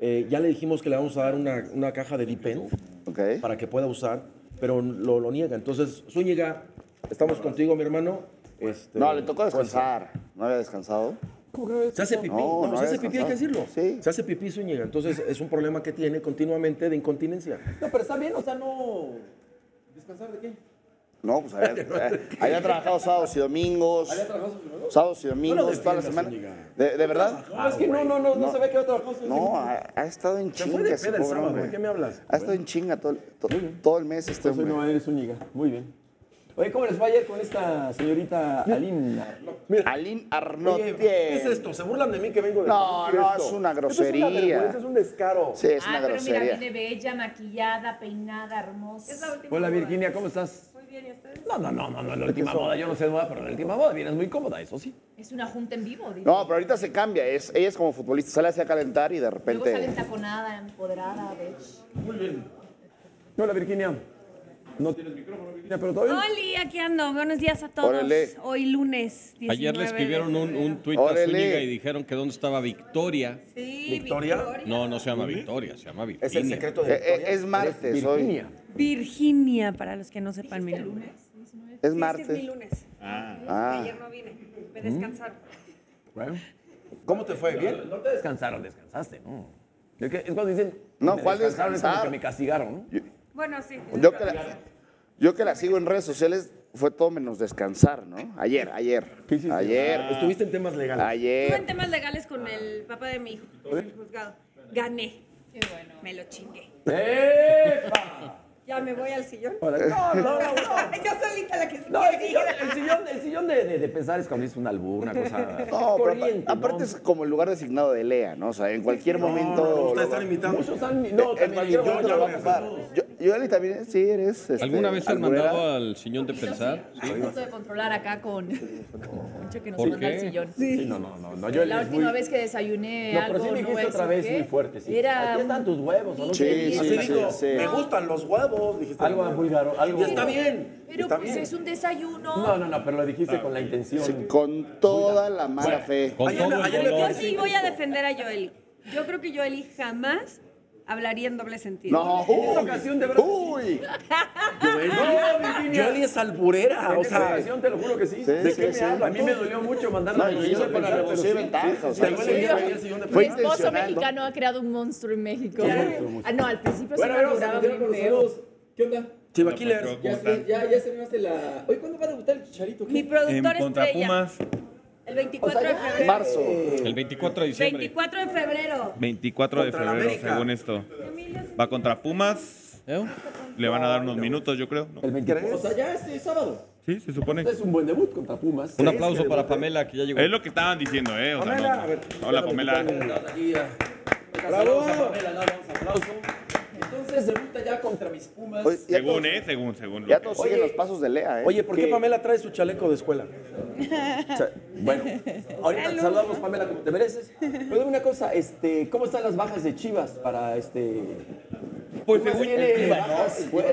Speaker 5: eh, ya le dijimos que le vamos a dar una, una caja de Dipen
Speaker 7: Ok.
Speaker 5: para que pueda usar, pero lo, lo niega. Entonces, Zúñiga, estamos contigo, mi hermano. Este,
Speaker 7: No, le tocó descansar. No había descansado.
Speaker 5: Se hace pipí,
Speaker 7: No,
Speaker 5: no,
Speaker 7: no
Speaker 5: se
Speaker 7: había
Speaker 5: hace pipí, hay que decirlo.
Speaker 7: Sí.
Speaker 5: Se hace pipí Zúñiga, entonces es un problema que tiene continuamente de incontinencia.
Speaker 6: No, pero está bien, o sea, no. ¿Descansar de qué?
Speaker 7: No, pues (laughs) había, eh, había trabajado sábados y domingos. Sábados y domingos, toda la semana. De, de verdad.
Speaker 6: No, es que no, no, no, no, se ve que había trabajado.
Speaker 7: No, ha, ha estado en chinga.
Speaker 5: fue de
Speaker 7: ese
Speaker 5: peda el
Speaker 7: pobre
Speaker 5: sábado,
Speaker 7: hombre.
Speaker 5: ¿de qué me hablas?
Speaker 7: Ha estado en chinga todo, el- to- todo el mes este
Speaker 6: Entonces
Speaker 7: hombre.
Speaker 6: no eres Zúñiga. Muy bien. Oye, ¿cómo les va ayer con esta señorita Aline?
Speaker 7: Aline Arnaud.
Speaker 5: Oye, ¿qué es esto? ¿Se burlan de mí que vengo de
Speaker 7: No,
Speaker 5: ¿Qué
Speaker 7: no, es una
Speaker 5: Esto es
Speaker 7: grosería.
Speaker 5: vergüenza, es un descaro.
Speaker 7: Sí, es
Speaker 8: ah,
Speaker 7: una
Speaker 8: pero
Speaker 7: grosería.
Speaker 8: mira, viene bella, maquillada, peinada, hermosa. Es la última
Speaker 6: Hola Virginia, ¿cómo estás?
Speaker 8: Muy bien, ¿y ustedes?
Speaker 6: No, no, no, no, no, la última moda, yo no sé de moda, pero la última moda vienes muy cómoda, eso sí.
Speaker 8: Es una junta en vivo, dice.
Speaker 7: No, pero ahorita se cambia. Es, ella es como futbolista, sale hacia calentar y de
Speaker 8: Luego sale
Speaker 7: repente.
Speaker 8: entaconada, empoderada, bitch.
Speaker 6: Hola Virginia. No tienes micrófono, Virginia, pero todavía.
Speaker 10: Oli, aquí ando. Buenos días a todos.
Speaker 7: Órale.
Speaker 10: Hoy lunes. 19
Speaker 9: Ayer le escribieron un, un tuit a
Speaker 7: Órale.
Speaker 9: Zúñiga y dijeron que dónde estaba Victoria.
Speaker 10: Sí,
Speaker 5: ¿Victoria?
Speaker 9: No, no se llama Victoria, se llama
Speaker 5: Es
Speaker 9: Virginia.
Speaker 5: el secreto de
Speaker 7: Eh, eh,
Speaker 5: Victoria.
Speaker 7: es martes hoy.
Speaker 6: Virginia.
Speaker 10: Virginia, para los que no sepan mi nombre.
Speaker 7: Es
Speaker 10: Sí, es que es mi
Speaker 7: martes.
Speaker 10: lunes.
Speaker 7: Ah.
Speaker 10: Ayer no vine. Me descansaron.
Speaker 6: Bueno,
Speaker 5: ¿Cómo te fue? ¿Bien?
Speaker 6: no te descansaron, descansaste, ¿no? Es, que- es cuando dicen.
Speaker 7: No,
Speaker 6: me
Speaker 7: ¿cuál
Speaker 6: descansaron? Es como
Speaker 7: descansar?
Speaker 6: que me castigaron, ¿no?
Speaker 10: Bueno, sí.
Speaker 7: Yo que, la, yo que la sigo en redes sociales fue todo menos descansar, ¿no? Ayer, ayer.
Speaker 6: ¿Qué hiciste?
Speaker 7: Ayer.
Speaker 5: Estuviste en temas legales.
Speaker 10: Estuve en
Speaker 7: Ayer.
Speaker 10: temas legales con el papá de mi hijo, en el juzgado. Gané.
Speaker 8: Qué bueno.
Speaker 10: Me lo chingué.
Speaker 6: ¡Epa!
Speaker 10: Ya me voy al sillón.
Speaker 6: No, no, no, (laughs) no.
Speaker 10: Yo solita la que se
Speaker 6: No, el
Speaker 10: quiere
Speaker 6: sillón, el sillón, el sillón de, de, de pensar es cuando dices un albur, una cosa (laughs)
Speaker 7: No, pero aparte
Speaker 6: ¿no?
Speaker 7: es como el lugar designado de Lea, ¿no? O sea, en cualquier momento.
Speaker 5: No, ustedes están invitados.
Speaker 6: Muchos han... No,
Speaker 7: en cualquier momento
Speaker 6: yo,
Speaker 7: lo va a
Speaker 6: yo-
Speaker 7: ocupar. Yo, yo Eli también, sí, eres. este,
Speaker 9: ¿Alguna vez han mandado al sillón de pensar?
Speaker 8: A punto de controlar acá con Poncho que nos
Speaker 9: ¿Por
Speaker 8: manda al sillón.
Speaker 6: Sí, no, no, no, no, yo
Speaker 8: La última
Speaker 6: muy-
Speaker 8: vez que desayuné
Speaker 6: No,
Speaker 8: algo
Speaker 6: pero sí me dijiste otra vez
Speaker 8: qué.
Speaker 6: muy fuerte, sí.
Speaker 8: Era
Speaker 6: Aquí están tus huevos, ¿o no?
Speaker 7: Sí, sí,
Speaker 5: Así
Speaker 7: sí,
Speaker 5: digo,
Speaker 7: sí.
Speaker 5: me gustan los huevos. Dijiste.
Speaker 6: Algo muy raro, algo...
Speaker 5: Y está bien.
Speaker 8: Pero
Speaker 5: está
Speaker 8: pues
Speaker 5: bien.
Speaker 8: es un desayuno.
Speaker 6: No, no, no, pero lo dijiste con la intención.
Speaker 7: Sí, con toda la mala fe.
Speaker 9: Con
Speaker 5: Ayer-
Speaker 9: todo
Speaker 5: ayer.
Speaker 10: Yo sí voy a defender a Joeli. Yo creo que Joeli jamás hablaría en doble sentido.
Speaker 7: No,
Speaker 6: En esa
Speaker 7: uy,
Speaker 6: ocasión, de verdad.
Speaker 7: uy. (laughs)
Speaker 5: Joeli es alburera.
Speaker 6: En
Speaker 5: O sea,
Speaker 6: ocasión te lo juro que sí.
Speaker 7: Sí,
Speaker 6: ¿De
Speaker 7: sí,
Speaker 6: qué me
Speaker 7: sí.
Speaker 6: habla? A mí me dolió mucho mandarla
Speaker 7: No,
Speaker 6: al
Speaker 7: yo para
Speaker 6: sí.
Speaker 7: ventajas.
Speaker 8: Mi esposo mexicano ha creado un monstruo en México. Ah, no, al principio
Speaker 6: Bueno,
Speaker 8: se
Speaker 6: a
Speaker 8: me
Speaker 6: a
Speaker 8: duraba
Speaker 6: ¿Qué onda?
Speaker 5: Chivaquilers.
Speaker 6: Ya, ya, ya, ya se me hace la... Oye, ¿cuándo va a debutar el Chicharito? ¿Qué?
Speaker 10: Mi productor
Speaker 1: contra
Speaker 10: estrella.
Speaker 1: Pumas,
Speaker 10: El 24 de febrero.
Speaker 7: Marzo.
Speaker 9: El 24 de diciembre.
Speaker 10: 24 de febrero.
Speaker 1: 24 de
Speaker 5: Contra la
Speaker 1: febrero,
Speaker 5: América.
Speaker 1: según esto. Va contra Pumas.
Speaker 9: ¿Eh?
Speaker 1: Le van a dar unos minutos, yo creo. ¿no?
Speaker 6: El 24. O sea, ya este sábado.
Speaker 1: Sí, se supone.
Speaker 6: Es un buen debut contra Pumas.
Speaker 9: Un aplauso para Pamela que ya llegó.
Speaker 1: Es lo que estaban diciendo, ¿eh? O sea,
Speaker 5: Pamela,
Speaker 1: no-
Speaker 5: a ver,
Speaker 1: Hola, Pamela.
Speaker 6: ¡Bravo! Pamela, dale un aplauso. Entonces debuta ya contra mis Pumas.
Speaker 7: Oye,
Speaker 1: Según,
Speaker 7: todos-
Speaker 1: ¿eh? Según, según. lo
Speaker 7: Ya todos siguen los pasos de Lea, ¿eh?
Speaker 5: Oye, ¿por qué Pamela trae su chaleco de escuela?
Speaker 6: Bueno, ahorita te saludamos, Pamela, como te mereces. Pero dime una cosa, este, ¿cómo están las bajas de Chivas para este.
Speaker 1: Pues según Eh,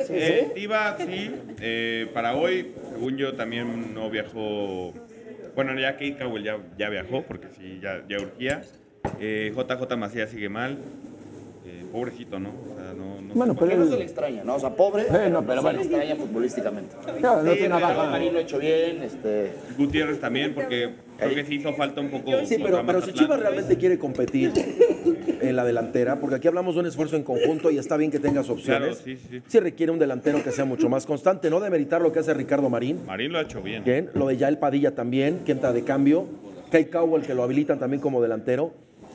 Speaker 6: ¿eh?
Speaker 1: Tiva, sí. eh, para hoy, según yo, también no viajó Bueno, ya Kate Cowell ya, ya viajó porque sí, ya, ya urgía. Eh, JJ Macías sigue mal. Pobrecito, ¿no? O sea, no, no
Speaker 7: Bueno,
Speaker 1: sé
Speaker 7: pero no se le extraña, ¿no? O sea, pobre,
Speaker 6: no, pero
Speaker 7: se
Speaker 6: bueno.
Speaker 7: le extraña futbolísticamente.
Speaker 6: Claro, no
Speaker 1: Sí,
Speaker 6: tiene
Speaker 7: lo ha hecho bien, este...
Speaker 1: Gutiérrez también, porque creo que sí hizo falta un poco.
Speaker 5: Sí, pero, pero si. Chivas realmente quiere competir en la delantera, porque aquí hablamos de un esfuerzo en conjunto y está bien que tengas opciones,
Speaker 1: Claro, sí, sí.
Speaker 5: sí requiere un delantero que sea mucho más constante, no demeritar lo que hace Ricardo Marín,
Speaker 1: Marín lo ha hecho bien.
Speaker 5: bien, lo de Yael Padilla también, que entra de cambio, Kai Cowell que lo habilitan también como delantero,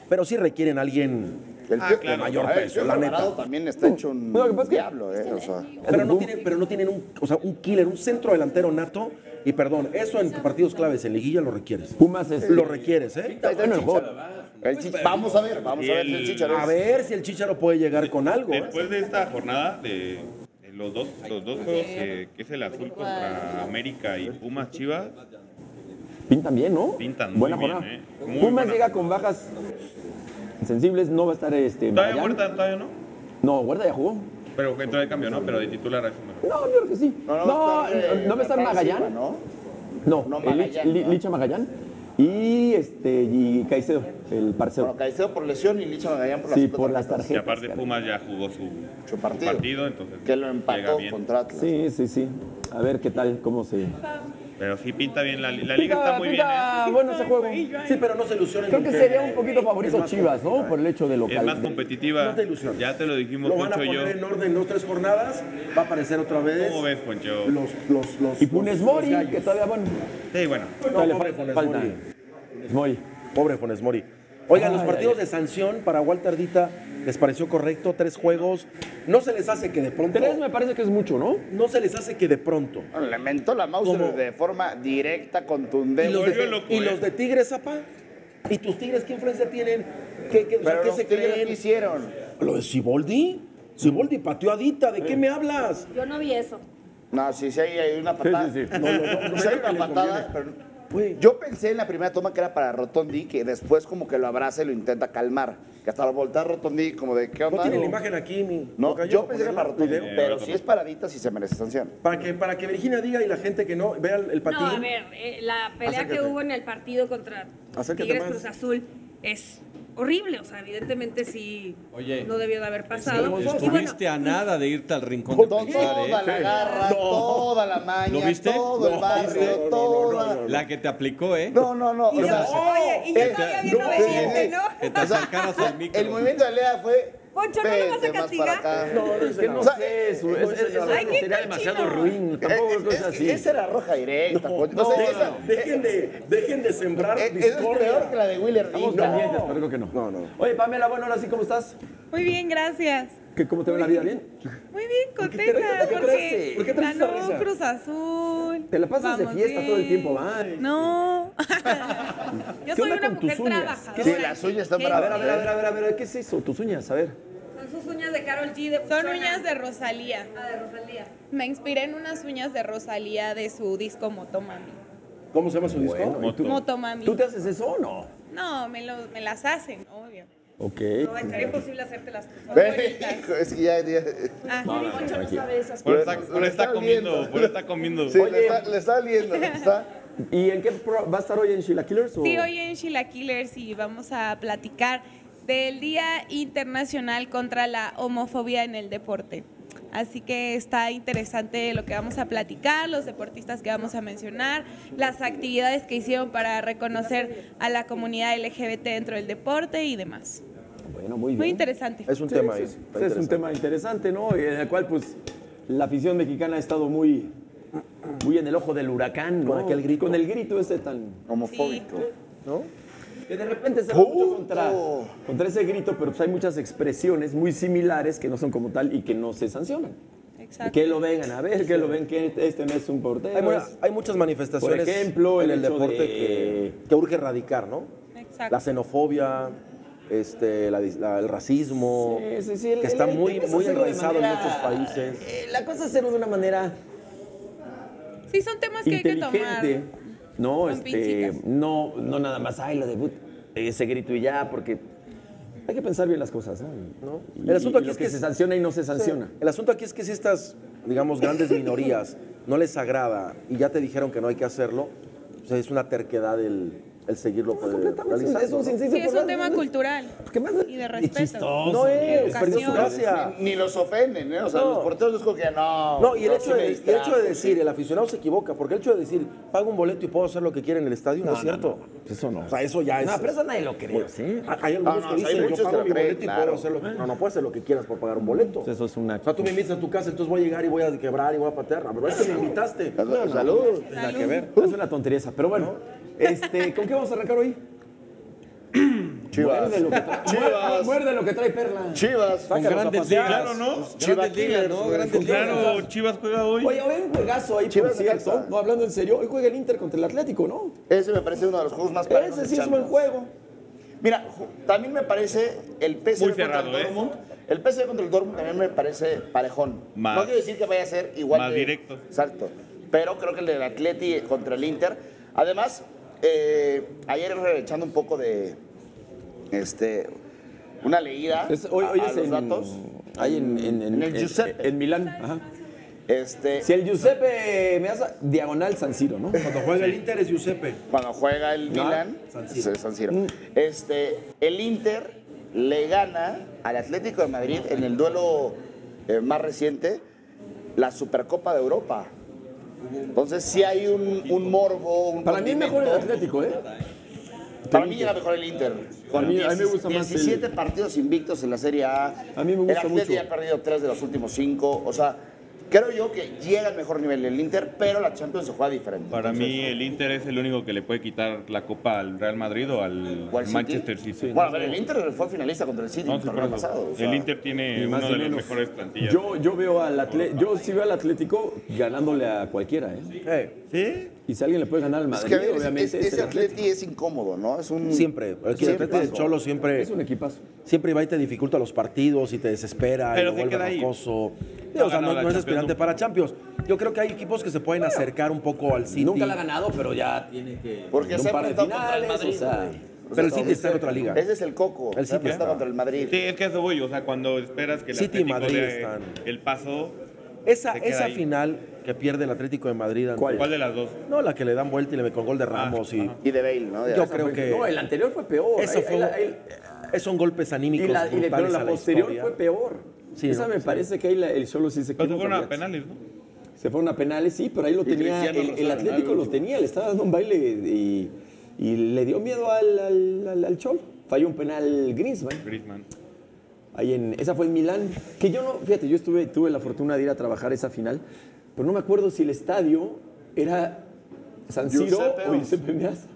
Speaker 5: pero sí requieren alguien
Speaker 7: El
Speaker 1: Ah, claro.
Speaker 7: de
Speaker 5: mayor
Speaker 7: A ver,
Speaker 5: peso,
Speaker 7: el
Speaker 5: la neta.
Speaker 7: También está hecho un
Speaker 6: No, lo que pasa es que-
Speaker 7: diablo, ¿eh? O sea,
Speaker 5: Pero no, tienen, pero no tienen un, o sea, un killer, un centro delantero nato. Y perdón, eso en partidos claves en liguilla lo requieres.
Speaker 6: Pumas es.
Speaker 5: Lo requieres, ¿eh?
Speaker 7: está el Chicharo. El Chicharo. Vamos a ver, vamos a ver si el Chicharo
Speaker 5: A ver si el Chicharo puede llegar con algo. ¿eh?
Speaker 1: Después de esta jornada, de, de los, dos, los dos juegos que, que es el azul contra América y Pumas Chivas,
Speaker 6: Pintan bien, ¿no?
Speaker 1: Pintan muy
Speaker 6: Buena
Speaker 1: bien,
Speaker 6: jornada.
Speaker 1: ¿eh? Muy
Speaker 6: Pumas
Speaker 1: buena.
Speaker 6: llega con bajas sensibles, no va a estar este.
Speaker 1: todavía. Huerta, todavía no.
Speaker 6: No, Huerta ya jugó.
Speaker 1: Pero que entró de cambio, ¿no? Pero de titular es mejor.
Speaker 6: No, yo creo que sí. No,
Speaker 7: No,
Speaker 6: no,
Speaker 7: va a estar, eh,
Speaker 6: no va a estar
Speaker 7: Rafael
Speaker 6: Magallán.
Speaker 7: ¿no?
Speaker 6: No,
Speaker 7: No,
Speaker 6: el Lich-
Speaker 7: Magallán.
Speaker 6: Licha Magallán. Y este y Caicedo, el parcero.
Speaker 7: Bueno, Caicedo por lesión y Licha Magallán por las
Speaker 6: Sí, por las
Speaker 1: Y
Speaker 6: tarjetas.
Speaker 1: aparte
Speaker 6: caray.
Speaker 1: Pumas ya jugó su,
Speaker 7: Su partido.
Speaker 1: partido, entonces
Speaker 7: Que lo empató contra Atlas.
Speaker 6: Sí, sí, sí. A ver qué tal, cómo se.
Speaker 1: Pero sí pinta bien, la, la liga está muy bien,
Speaker 6: Pinta
Speaker 1: ¿eh?
Speaker 6: bueno ese juego.
Speaker 5: Sí, pero no se ilusionen.
Speaker 6: Creo que sería un poquito favorito Chivas, ¿no? Por el hecho de
Speaker 1: Es
Speaker 6: local.
Speaker 1: más competitiva.
Speaker 5: No te ilusiones.
Speaker 1: Ya te lo dijimos,
Speaker 5: Lo van a
Speaker 1: Poncho y yo.
Speaker 5: poner en orden dos, tres jornadas. Va a aparecer otra vez.
Speaker 1: ¿Cómo ves, Poncho?
Speaker 5: Los, los, los,
Speaker 6: Y Funes Mori, que todavía, bueno,
Speaker 1: Sí, bueno.
Speaker 6: todavía le
Speaker 5: pobre Funes
Speaker 6: falta.
Speaker 5: Mori.
Speaker 6: Funes Mori.
Speaker 5: Pobre Funes Mori. Oigan, los partidos de sanción para Walter Dita les pareció correcto, tres juegos. No se les hace que de pronto.
Speaker 6: Tres me parece que es mucho, ¿no?
Speaker 5: No se les hace que de pronto.
Speaker 7: Bueno, le mentó la Mauser
Speaker 5: ¿Cómo?
Speaker 7: de forma directa,
Speaker 5: ¿Y
Speaker 7: contundente.
Speaker 5: los, de,
Speaker 1: volvió loco,
Speaker 5: y
Speaker 1: ¿eh?
Speaker 5: los de Tigres, Zapa? ¿Y tus Tigres qué influencia tienen? ¿Qué, qué, o sea,
Speaker 7: Pero
Speaker 5: ¿qué
Speaker 7: los
Speaker 5: se
Speaker 7: Tigres,
Speaker 5: creen?
Speaker 7: ¿qué hicieron?
Speaker 5: ¿Lo de Siboldi? Siboldi pateó a Dita, ¿de qué me hablas?
Speaker 10: Yo no vi eso.
Speaker 7: No, sí, sí, hay, hay una patada.
Speaker 6: sí, sí.
Speaker 7: No, no, no, no, sí hay una patada, pero yo pensé en la primera toma que era para Rotondi, que después como que lo abraza y lo intenta calmar. Que hasta lo voltea a Rotondi como de, ¿qué
Speaker 5: No
Speaker 7: onda?
Speaker 5: tiene la imagen aquí, mi.
Speaker 7: No,
Speaker 5: tocayo,
Speaker 7: yo pensé que era para Rotondi,
Speaker 5: video.
Speaker 7: pero si es paradita, sí se merece sanción.
Speaker 5: Para que, para que Virginia diga y la gente que no vea el, el patín.
Speaker 10: No, a ver, eh, la pelea
Speaker 5: Acércate.
Speaker 10: que hubo en el partido contra
Speaker 5: Acércate
Speaker 10: Tigres
Speaker 5: más.
Speaker 10: Cruz Azul es horrible. O sea, evidentemente sí
Speaker 9: Oye,
Speaker 10: no debió de haber pasado. Y bueno,
Speaker 9: Estuviste a nada de irte al rincón de
Speaker 7: Toda
Speaker 9: pensar, ¿eh?
Speaker 7: la garra, toda la maña,
Speaker 9: ¿Lo viste?
Speaker 7: todo el
Speaker 9: No,
Speaker 7: barrio,
Speaker 9: ¿viste?
Speaker 7: toda...
Speaker 9: La que te aplicó, ¿eh?
Speaker 7: No, no, no.
Speaker 10: y
Speaker 7: o
Speaker 10: yo,
Speaker 7: sea,
Speaker 10: oye, y yo
Speaker 7: eh,
Speaker 10: todavía bien
Speaker 7: no,
Speaker 10: obediente,
Speaker 7: sí,
Speaker 10: ¿no?
Speaker 9: Que te acercaras al micro.
Speaker 7: El movimiento de Lea fue.
Speaker 10: Poncho, ¿no lo vas a
Speaker 7: "Vente más
Speaker 10: castigar?"
Speaker 5: No, no
Speaker 6: Es que no
Speaker 7: O sea,
Speaker 6: sé, eso,
Speaker 7: eh,
Speaker 6: es- es- eso
Speaker 10: Ay, qué
Speaker 6: sería demasiado ruin. Tampoco
Speaker 7: Eh,
Speaker 6: es cosa
Speaker 7: es-
Speaker 6: así.
Speaker 7: Esa era roja directa.
Speaker 5: No,
Speaker 7: coño.
Speaker 5: no, no,
Speaker 7: esa-
Speaker 5: no. Dejen de, dejen de sembrar
Speaker 7: eh, Eso es
Speaker 5: discordia.
Speaker 7: peor que la de Willer
Speaker 6: Estamos pendientes, pero creo que no.
Speaker 5: No, no.
Speaker 6: Oye, Pamela, bueno, ahora sí, ¿cómo estás?
Speaker 11: Muy bien, gracias.
Speaker 6: ¿Qué, ¿Cómo te va la vida? ¿Bien?
Speaker 11: Muy bien, contenta?
Speaker 5: ¿Por qué por qué
Speaker 11: ganó
Speaker 5: risa?
Speaker 11: Cruz Azul.
Speaker 6: Te la pasas de fiesta todo el tiempo, va.
Speaker 11: No. (laughs) Yo
Speaker 6: ¿Qué
Speaker 11: soy una
Speaker 6: con tus
Speaker 11: mujer
Speaker 6: uñas?
Speaker 11: trabajadora.
Speaker 7: Sí, las uñas están
Speaker 11: ¿Qué?
Speaker 6: A ver, a ver, a ver, a ver, a ver, ¿qué es eso? Tus uñas, a ver.
Speaker 10: Son sus uñas de Carol G. De
Speaker 11: Son uñas de Rosalía.
Speaker 10: Ah, de Rosalía.
Speaker 11: Me inspiré en unas uñas de Rosalía de su disco Motomami.
Speaker 5: ¿Cómo se llama su disco?
Speaker 1: Moto.
Speaker 11: Motomami.
Speaker 6: ¿Tú te haces eso o no?
Speaker 11: No, me, lo- me las hacen, obvio.
Speaker 6: Ok.
Speaker 10: No, estaría imposible hacértelas tú sola.
Speaker 7: Es que ya. ya-
Speaker 11: Ah,
Speaker 10: Poncho no sabe esas cosas.
Speaker 1: estar
Speaker 7: está
Speaker 1: comiendo, por estar comiendo.
Speaker 7: Sí, le está, le está. Está. (laughs)
Speaker 6: ¿Y en qué pro- va a estar hoy en Sheila Killers? O?
Speaker 11: Sí, hoy en Sheila Killers y vamos a platicar del Día Internacional contra la Homofobia en el Deporte. Así que está interesante lo que vamos a platicar, los deportistas que vamos a mencionar, las actividades que hicieron para reconocer a la comunidad LGBT dentro del deporte y demás.
Speaker 6: Bueno, muy bien.
Speaker 11: Muy interesante.
Speaker 5: Es un
Speaker 6: Sí,
Speaker 5: tema
Speaker 6: sí, sí.
Speaker 5: está
Speaker 6: es un
Speaker 5: interesante.
Speaker 6: tema interesante, ¿no? Y en el cual, pues, la afición mexicana ha estado muy, muy en el ojo del huracán, ¿no?
Speaker 5: Con aquel grito.
Speaker 6: Con el grito ese tan,
Speaker 7: Homofóbico.
Speaker 6: ¿no? Que de repente se va mucho contra, contra ese grito, pero pues hay muchas expresiones muy similares que no son como tal y que no se sancionan.
Speaker 11: Exacto.
Speaker 6: Que lo vengan a ver, que lo ven que este no es un portero.
Speaker 5: Hay,
Speaker 6: es-
Speaker 5: hay muchas manifestaciones
Speaker 6: Por ejemplo,
Speaker 5: en
Speaker 6: el
Speaker 5: deporte
Speaker 6: de-
Speaker 5: que, que urge erradicar, ¿no?
Speaker 11: Exacto.
Speaker 5: La xenofobia, este, la dis- la- el racismo,
Speaker 6: Sí, sí, sí, el-
Speaker 5: que está
Speaker 6: el
Speaker 5: muy, muy enraizado en muchos países.
Speaker 6: Eh, la cosa es hacerlo de una manera
Speaker 11: Sí, son temas que hay que tomar.
Speaker 6: No, este, no, no nada más, ay, lo debut, ese grito y ya, porque hay que pensar bien las cosas. Y,
Speaker 5: El asunto
Speaker 6: y
Speaker 5: aquí
Speaker 6: lo
Speaker 5: es
Speaker 6: que,
Speaker 5: que
Speaker 6: se sanciona y no se sanciona.
Speaker 5: El asunto aquí es que si estas, digamos, grandes minorías no les agrada y ya te dijeron que no hay que hacerlo, o sea, es una terquedad el, el seguirlo pues, realizando.
Speaker 4: es un
Speaker 5: ¿no?
Speaker 4: sencillo
Speaker 11: Sí, es un tema cultural (laughs) y de respeto.
Speaker 5: No es, perdió su
Speaker 11: Educación.
Speaker 5: gracia.
Speaker 7: Ni, los ofenden, ¿eh? O sea,
Speaker 5: No.
Speaker 7: los porteros es como que no.
Speaker 5: No, y el hecho, de, y el
Speaker 7: distrajo,
Speaker 5: hecho de decir, el aficionado se equivoca, porque el hecho de decir, pago un boleto y puedo hacer lo que quiera en el estadio, no, es cierto.
Speaker 6: Eso no.
Speaker 5: O sea, eso ya es.
Speaker 6: No, pero eso nadie lo cree, ¿sí?
Speaker 5: Hay algunos
Speaker 7: No, no,
Speaker 5: que
Speaker 7: hay
Speaker 5: dicen,
Speaker 7: muchos
Speaker 5: yo
Speaker 7: que
Speaker 5: pago mi boleto y
Speaker 7: claro.
Speaker 5: puedo hacer lo que... No, no puedes hacer lo que quieras por pagar un boleto.
Speaker 6: Eso es una.
Speaker 5: O sea, tú me invitas a tu casa, entonces voy a llegar y voy a quebrar y voy a patear. Verdad es que me invitaste.
Speaker 7: Salud. Salud.
Speaker 5: Nada que ver.
Speaker 6: Es una tontería esa. Pero bueno, (laughs) este, ¿con qué vamos a arrancar hoy? (clears throat)
Speaker 7: Chivas.
Speaker 6: Muerde lo que
Speaker 7: Chivas.
Speaker 6: muerde lo que trae Perla.
Speaker 7: Chivas.
Speaker 1: Con grandes ligas. Claro, ¿no?
Speaker 7: Chivas
Speaker 1: Grandes ligas, ¿no? Grandes ligas. Claro, Chivas juega hoy.
Speaker 6: Oye, hoy hay un juegazo ahí, por
Speaker 7: Chivas
Speaker 6: cierto.
Speaker 7: Necaxa.
Speaker 6: No, hablando en serio, hoy juega el Inter contra el Atlético, ¿no?
Speaker 7: Ese me parece uno de los juegos más parejos
Speaker 6: Ese sí es buen juego.
Speaker 7: Mira, también me parece el PSV
Speaker 1: Muy
Speaker 7: contra
Speaker 1: cerrado,
Speaker 7: el
Speaker 1: ¿eh?
Speaker 7: Dortmund. El PSV contra el Dortmund también me parece parejón.
Speaker 1: Más-
Speaker 7: no quiero decir que vaya a ser igual
Speaker 1: más
Speaker 7: de-
Speaker 1: directo.
Speaker 7: Exacto. Pero creo que el del Atleti contra el Inter. Además, eh, ayer echando un poco de este una leída
Speaker 6: Es- hoy hoy
Speaker 7: a
Speaker 6: es
Speaker 7: los
Speaker 6: en,
Speaker 7: datos.
Speaker 6: ahí en, en, en,
Speaker 7: En el Giuseppe.
Speaker 6: en Milán. Ajá.
Speaker 7: Este,
Speaker 6: Si el Giuseppe me hace diagonal San Siro, ¿no?
Speaker 5: Cuando juega el Inter es Giuseppe.
Speaker 7: cuando juega el
Speaker 6: No,
Speaker 7: Milan,
Speaker 5: San Siro.
Speaker 7: sí, San Siro. Este, el Inter le gana al Atlético de Madrid en el duelo eh, más reciente la Supercopa de Europa. Entonces sí hay un, un morbo, un
Speaker 6: Para mí es mejor el. Atlético, ¿eh?
Speaker 7: Para mí llega mejor el Inter. Con
Speaker 6: A mí- a mí me gusta más el-
Speaker 7: 17 partidos invictos en la Serie A.
Speaker 6: A mí me gusta
Speaker 7: El Atlético
Speaker 6: mucho.
Speaker 7: ya ha perdido 3 de los últimos 5. O sea, creo yo que llega al mejor nivel el Inter, pero la Champions se juega diferente.
Speaker 1: Para
Speaker 7: Entonces,
Speaker 1: mí el Inter es el único que le puede quitar la copa al Real Madrid o al. Manchester City.
Speaker 7: Bueno, a ver, el Inter fue finalista contra el City
Speaker 1: No,
Speaker 7: el
Speaker 1: sí,
Speaker 7: torneo pasado. o sea,
Speaker 1: el Inter tiene
Speaker 6: más
Speaker 1: de
Speaker 6: menos.
Speaker 1: mejores plantillas.
Speaker 6: Yo, yo veo al Atlético, yo sí veo al Atlético ganándole a cualquiera, ¿eh?
Speaker 5: Eh,
Speaker 1: ¿Sí?
Speaker 6: Y si alguien le puede ganar al
Speaker 7: es
Speaker 6: Madrid,
Speaker 7: que
Speaker 6: obviamente es
Speaker 7: ese. Atleti es incómodo, ¿no? Es un...
Speaker 5: siempre. El
Speaker 7: Siempre
Speaker 5: Atleti
Speaker 7: pasa.
Speaker 5: Cholo siempre,
Speaker 6: Es un equipazo.
Speaker 5: siempre va y te dificulta los partidos y te desespera
Speaker 1: Pero
Speaker 5: y
Speaker 1: se
Speaker 5: vuelve rocoso.
Speaker 1: No
Speaker 5: o sea, no, es aspirante para Champions. Yo creo que hay equipos que se pueden acercar un poco al City.
Speaker 6: Nunca la ha ganado, pero ya tiene que.
Speaker 7: Porque
Speaker 6: un
Speaker 7: se ha
Speaker 6: par de
Speaker 7: enfrentado contra el
Speaker 6: finales,
Speaker 7: Madrid.
Speaker 6: o sea,
Speaker 7: güey. O
Speaker 5: Pero el City está en otra liga.
Speaker 7: Ese es el coco.
Speaker 5: El City
Speaker 7: está
Speaker 5: está.
Speaker 7: contra el Madrid.
Speaker 1: Sí, es que eso voy. O sea, cuando esperas que el
Speaker 5: City y Madrid
Speaker 1: dé
Speaker 5: están-
Speaker 1: el paso,
Speaker 5: Esa, esa
Speaker 1: ahí.
Speaker 5: final que pierde el Atlético de Madrid. ante-
Speaker 6: ¿Cuál?
Speaker 1: ¿cuál de las dos?
Speaker 5: No, la que le dan vuelta y le con gol de Ramos. y
Speaker 1: ajá.
Speaker 7: Y de Bale, ¿no? De-
Speaker 5: Yo creo que
Speaker 6: No, el anterior fue peor.
Speaker 5: eso
Speaker 6: Ahí-
Speaker 5: fue,
Speaker 6: ahí-
Speaker 5: son golpes anímicos
Speaker 6: y la, y la- pero la
Speaker 5: a la
Speaker 6: posterior
Speaker 5: historia.
Speaker 6: fue peor.
Speaker 5: Sí,
Speaker 6: Esa
Speaker 5: ¿no?
Speaker 6: me
Speaker 5: Sí.
Speaker 6: parece que ahí la- el solo sí se
Speaker 1: Pero se
Speaker 6: equivocó.
Speaker 1: fueron a penales, ¿no?
Speaker 6: Se fueron a penales, sí, pero ahí lo
Speaker 7: Y
Speaker 6: tenía. El, Atlético lo tenía, le estaba dando un baile y, y le dio miedo al, al, al, al Cholo. Falló un penal Griezmann.
Speaker 1: Griezmann.
Speaker 6: Ahí en, esa fue en Milán. Que yo no, fíjate, yo estuve, tuve la fortuna de ir a trabajar esa final, pero no me acuerdo si el estadio era San Siro
Speaker 7: Giuseppe
Speaker 6: o Giuseppe Meazza.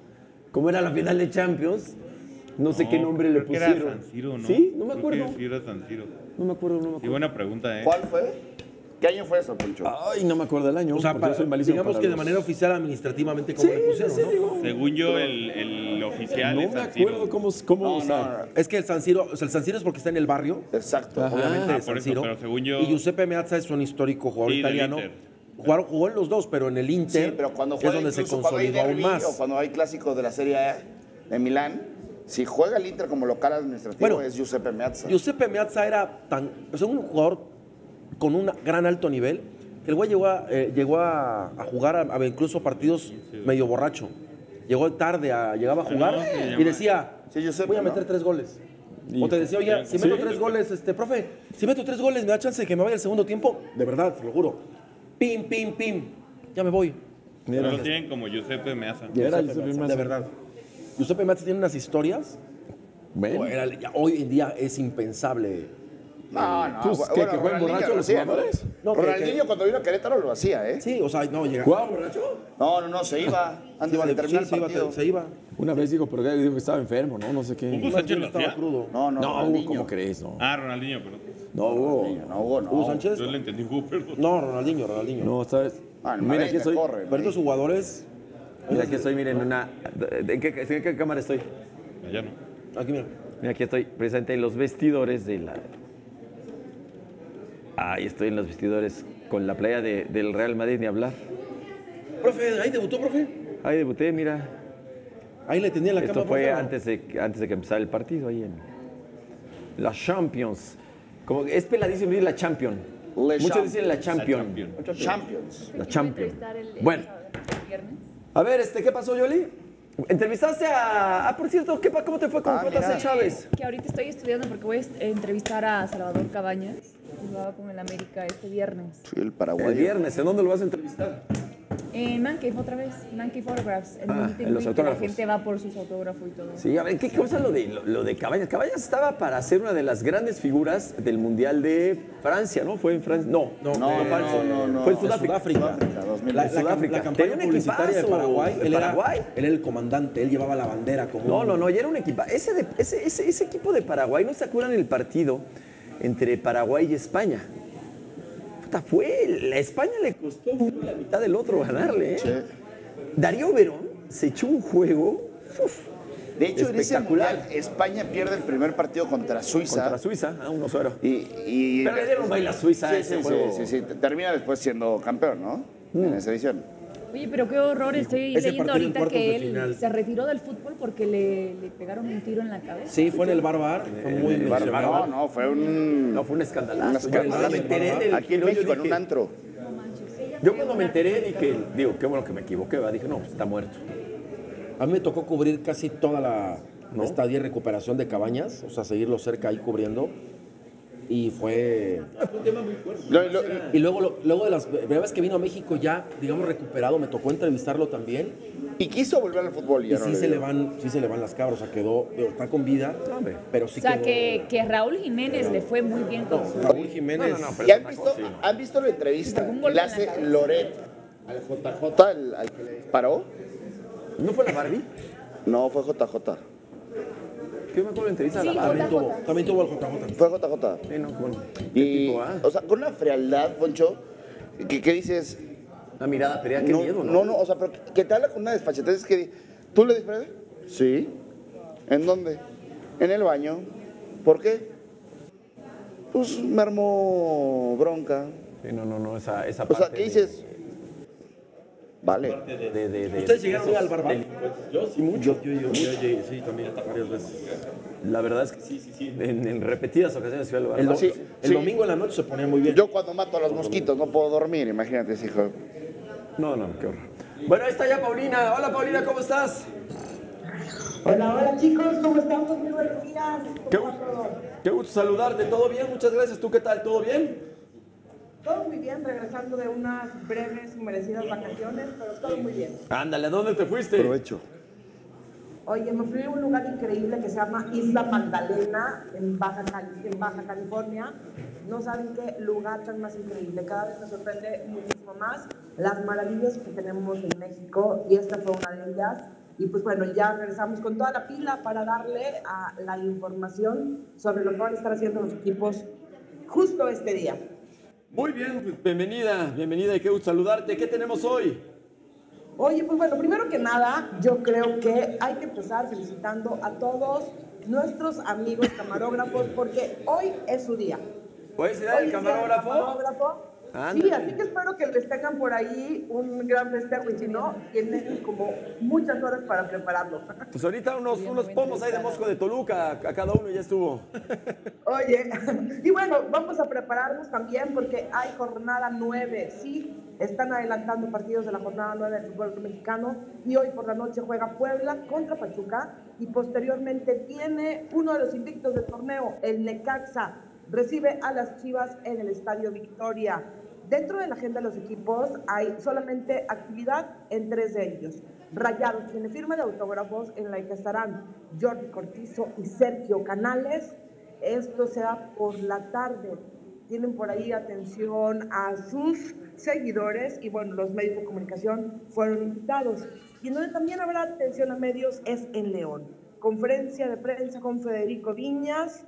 Speaker 6: Como era la final de Champions, no sé qué
Speaker 1: No,
Speaker 6: nombre le
Speaker 1: creo que
Speaker 6: pusieron.
Speaker 1: Era San Siro, ¿no?
Speaker 6: Sí, no me
Speaker 1: Creo
Speaker 6: acuerdo.
Speaker 1: que sí era San Siro.
Speaker 6: No me acuerdo, no me
Speaker 1: Sí,
Speaker 6: acuerdo.
Speaker 1: buena pregunta, ¿eh?
Speaker 7: ¿Cuál fue? ¿Qué año fue eso, Poncho?
Speaker 6: Ay, no me acuerdo del año.
Speaker 5: O sea, para-
Speaker 6: yo soy malísimo
Speaker 5: digamos
Speaker 6: para
Speaker 5: que de manera oficial, administrativamente, como
Speaker 6: Sí,
Speaker 5: le pusieron,
Speaker 6: sí,
Speaker 5: ¿no?
Speaker 6: digo.
Speaker 1: Según yo, el, el oficial
Speaker 6: No
Speaker 1: es
Speaker 6: me
Speaker 1: San
Speaker 6: acuerdo cómo, cómo
Speaker 7: No,
Speaker 6: o sea,
Speaker 7: no, no.
Speaker 5: Es que el San Siro, o sea, el San Siro es porque está en el barrio,
Speaker 7: Exacto.
Speaker 6: Ajá.
Speaker 5: obviamente,
Speaker 1: Ah,
Speaker 5: de
Speaker 1: por
Speaker 5: San
Speaker 1: eso,
Speaker 5: Siro.
Speaker 1: pero según yo-
Speaker 5: Y Giuseppe Meazza es un histórico jugador
Speaker 1: Sí,
Speaker 5: italiano. Jugaron- jugó en los dos, pero en el Inter
Speaker 7: Sí, pero cuando
Speaker 5: es
Speaker 7: juega
Speaker 5: donde se
Speaker 7: incluso
Speaker 5: consolidó aún más.
Speaker 7: o cuando hay clásicos de la Serie A de Milán, si juega el Inter como local administrativo
Speaker 5: Bueno,
Speaker 7: es Giuseppe Meazza.
Speaker 5: Giuseppe Meazza era tan, o sea, un jugador con un gran alto nivel. El güey llegó a, eh, llegó a, a jugar a, a incluso partidos medio borracho. Llegó tarde, a- llegaba a jugar
Speaker 1: no, se
Speaker 5: y decía, voy a
Speaker 7: ¿no?
Speaker 5: meter tres goles. O te decía, oye, si meto tres goles, este, profe, si meto tres goles, me da chance de que me vaya al segundo tiempo. De verdad, te lo juro. Pim, pim, pim. Ya me voy.
Speaker 1: Pero lo tienen como Giuseppe Meazza.
Speaker 6: era
Speaker 5: Giuseppe Meazza. De verdad. Giuseppe Meazza tiene unas historias.
Speaker 6: Bueno.
Speaker 5: o era- ya hoy en día es impensable.
Speaker 7: No, no.
Speaker 6: Pues,
Speaker 7: bu-
Speaker 6: ¿que-
Speaker 7: bueno,
Speaker 6: que jueguen
Speaker 7: Ronaldinho
Speaker 6: borrachos
Speaker 7: lo
Speaker 6: los jugadores?
Speaker 5: No, que-
Speaker 7: Ronaldinho
Speaker 5: que-
Speaker 7: cuando vino a Querétaro lo hacía, ¿eh?
Speaker 5: Sí, o sea, no, llega.
Speaker 6: ¿Jugaba borracho?
Speaker 7: No, no, no, se iba antes
Speaker 5: iba
Speaker 7: de terminar el
Speaker 5: iba,
Speaker 7: partido.
Speaker 5: se iba.
Speaker 6: Una vez dijo, pero dijo que estaba enfermo, ¿no? No sé qué.
Speaker 1: Hugo Sánchez lo
Speaker 5: estaba
Speaker 1: hacía.
Speaker 5: crudo.
Speaker 7: No, no,
Speaker 6: No, Hugo. ¿cómo crees? No,
Speaker 1: Ah, Ronaldinho, pero
Speaker 6: no Hugo.
Speaker 7: No, Hugo, no.
Speaker 5: Hugo Sánchez.
Speaker 1: yo le entendí Hugo, perdón.
Speaker 5: No, Ronaldinho, Ronaldinho.
Speaker 6: No, ¿sabes?
Speaker 7: Ah,
Speaker 6: Mira, aquí
Speaker 7: corre,
Speaker 5: Pero estos jugadores.
Speaker 6: Mira, aquí estoy, miren, una. ¿En qué, en qué cámara estoy?
Speaker 1: Allá no.
Speaker 5: Aquí mira.
Speaker 6: Mira, aquí estoy precisamente en los vestidores de la. Ahí estoy en los vestidores con la playa de- del Real Madrid, ni hablar.
Speaker 5: Profe, ahí debutó, profe.
Speaker 6: Ahí debuté, mira.
Speaker 5: Ahí le tenía la
Speaker 6: Esto
Speaker 5: cama.
Speaker 6: fue antes de, antes de que empezara el partido, ahí en la Champions. Como que es peladísimo decir la Champion.
Speaker 7: Le
Speaker 6: Muchos
Speaker 7: Champ-
Speaker 6: dicen la Champion.
Speaker 1: Champion.
Speaker 7: Champions.
Speaker 6: La Champion. Bueno, A ver, este, ¿qué pasó, Yoli? Entrevistaste a. Ah, por cierto, ¿qué, pa- ¿cómo te fue con
Speaker 7: Ah.
Speaker 6: Chávez?
Speaker 12: Que ahorita estoy estudiando porque voy a entrevistar a Salvador Cabañas, jugaba con el América este viernes.
Speaker 7: Sí, el paraguayo.
Speaker 6: El viernes, ¿en dónde lo vas a entrevistar?
Speaker 12: En Mancave otra vez, Mancave Photographs. En
Speaker 6: Ah, en los
Speaker 12: que la
Speaker 6: autógrafos.
Speaker 12: gente va por sus autógrafos y todo.
Speaker 6: Sí, a ver, ¿qué cosa lo de, lo, lo de Cabañas? Cabañas estaba para ser una de las grandes figuras del Mundial de Francia, ¿no? ¿Fue en Francia? No, no,
Speaker 7: No, no,
Speaker 6: Francia.
Speaker 7: no, no.
Speaker 6: Fue en Sudáfrica.
Speaker 5: Sudáfrica.
Speaker 7: Sudáfrica, 2000.
Speaker 5: La, la,
Speaker 6: Sudáfrica.
Speaker 5: la campaña
Speaker 6: un
Speaker 5: publicitaria de
Speaker 6: equipazo
Speaker 5: Paraguay, él era,
Speaker 6: Paraguay.
Speaker 5: él era el comandante, él llevaba la bandera como
Speaker 6: No,
Speaker 5: un-
Speaker 6: no, no, y era un equipo. Ese, de- ese, ese, ese equipo de Paraguay, ¿no se acuerdan el partido entre Paraguay y España? Puta, fue. La España le costó la mitad del otro ganarle, ¿eh? Darío Verón se echó un juego. uf,
Speaker 7: De hecho, en ese
Speaker 6: espectacular.
Speaker 7: mundial, España pierde el primer partido contra Suiza.
Speaker 6: Contra Suiza, a 1-0.
Speaker 7: Y, y-
Speaker 6: Pero le dieron baile a Suiza
Speaker 7: Sí,
Speaker 6: ese
Speaker 7: sí,
Speaker 6: juego.
Speaker 7: sí, sí, sí. Termina después siendo campeón, ¿no? En esa edición.
Speaker 12: Oye, pero qué horror, estoy
Speaker 5: Ese
Speaker 12: leyendo ahorita que él
Speaker 5: final.
Speaker 12: se retiró del fútbol porque le, le pegaron un tiro en la cabeza.
Speaker 5: Sí, fue en el Barbar, fue muy
Speaker 7: El bar- no, no, fue un.
Speaker 6: No, fue un escandalazo.
Speaker 7: Un escandalazo.
Speaker 6: Yo cuando me enteré del-
Speaker 7: Aquí en México, en un antro.
Speaker 6: Yo cuando me enteré dije, digo, qué bueno que me equivoqué, ¿verdad? dije, no, pues está muerto.
Speaker 5: A mí me tocó cubrir casi toda la
Speaker 6: ¿No?
Speaker 5: estadía recuperación de Cabañas, o sea, seguirlo cerca ahí cubriendo. Y fue...
Speaker 7: Lo- lo-
Speaker 5: Y luego, lo- luego de las breves que vino a México ya, digamos, recuperado, me tocó entrevistarlo también.
Speaker 7: y quiso volver al fútbol y
Speaker 5: Y
Speaker 7: no
Speaker 5: sí
Speaker 7: le
Speaker 5: se, le van, sí se le van las cabras, o sea, quedó, está con vida, pero sí
Speaker 12: o sea,
Speaker 5: quedó...
Speaker 12: que, que Raúl Jiménez le fue muy bien con su...
Speaker 5: Raúl Jiménez...
Speaker 7: ¿Y han visto, han visto la entrevista
Speaker 12: Un la
Speaker 7: hace. Loret al JJ, al, al que le disparó?
Speaker 6: ¿No fue la Barbie?
Speaker 7: No, fue JJ.
Speaker 6: ¿Qué me acuerdo de entrevista a la
Speaker 12: Sí?
Speaker 5: También tuvo, también tuvo el JJ.
Speaker 7: Fue JJ.
Speaker 6: Sí, no, bueno. ¿Qué
Speaker 7: Y,
Speaker 6: tipo, ah?
Speaker 7: o sea, con una frialdad, Poncho, que, que dices,
Speaker 6: Una mirada perea, qué
Speaker 7: no,
Speaker 6: miedo, ¿no?
Speaker 7: no, no, o sea, pero que te habla con una desfachatez que ¿tú le disparaste? Sí. ¿En dónde? En el baño. ¿Por qué? Pues me armó bronca.
Speaker 6: Sí, no, no, no, esa, esa
Speaker 7: O sea,
Speaker 6: parte
Speaker 7: ¿qué dices? Vale.
Speaker 6: De, de, de, de-
Speaker 5: ¿Ustedes
Speaker 6: de
Speaker 5: llegaron
Speaker 6: esos
Speaker 5: al Barbar?
Speaker 6: Yo sí, mucho.
Speaker 5: Yo, yo, yo, yo, yo, sí, también, varias veces.
Speaker 6: La verdad es que sí, sí, sí. En, en repetidas ocasiones fui al Barbar.
Speaker 5: El, do-
Speaker 7: Sí,
Speaker 5: el
Speaker 7: sí.
Speaker 5: domingo en la noche se ponía muy bien.
Speaker 7: Yo cuando mato a los mosquitos no puedo dormir, imagínate, ese hijo.
Speaker 6: No, no, qué horror. Bueno, ahí está ya Paulina. Hola, Paulina, ¿cómo estás?
Speaker 13: Hola, hola chicos, ¿cómo estamos? Muy buenos días.
Speaker 6: Qué gusto, qué gusto saludarte. ¿Todo bien? Muchas gracias. ¿Tú qué tal? ¿Todo bien?
Speaker 13: Todo muy bien, regresando de unas breves y merecidas vacaciones, pero todo muy bien.
Speaker 6: Ándale, ¿a dónde te fuiste?
Speaker 7: Aprovecho.
Speaker 13: Oye, me fui a un lugar increíble que se llama Isla Magdalena, en Baja, Cali- en Baja California. No saben qué lugar tan más increíble. Cada vez me sorprende muchísimo más las maravillas que tenemos en México y esta fue una de ellas. Y pues bueno, ya regresamos con toda la pila para darle a la información sobre lo que van a estar haciendo los equipos justo este día.
Speaker 6: Muy bien, bienvenida, bienvenida y qué gusto saludarte. ¿Qué tenemos hoy?
Speaker 13: Oye, pues bueno, primero que nada, yo creo que hay que empezar felicitando a todos nuestros amigos camarógrafos porque hoy es su día.
Speaker 6: ¿Puedes ir al camarógrafo.
Speaker 13: Sí, así que espero que les tengan por ahí un gran festejo y si no, tienen como muchas horas para prepararlo.
Speaker 6: Pues ahorita unos, unos pomos ahí de Mosco de Toluca, a cada uno ya estuvo.
Speaker 13: Oye, y bueno, vamos a prepararnos también porque hay jornada 9, sí, están adelantando partidos de la jornada 9 del fútbol mexicano y hoy por la noche juega Puebla contra Pachuca y posteriormente viene uno de los invictos del torneo, el Necaxa, recibe a las Chivas en el Estadio Victoria. Dentro de la agenda de los equipos hay solamente actividad en tres de ellos. Rayados tiene firma de autógrafos en la que estarán Jordi Cortizo y Sergio Canales. Esto será por la tarde. Tienen por ahí atención a sus seguidores y bueno, los medios de comunicación fueron invitados. Y donde también habrá atención a medios es en León. Conferencia de prensa con Federico Viñas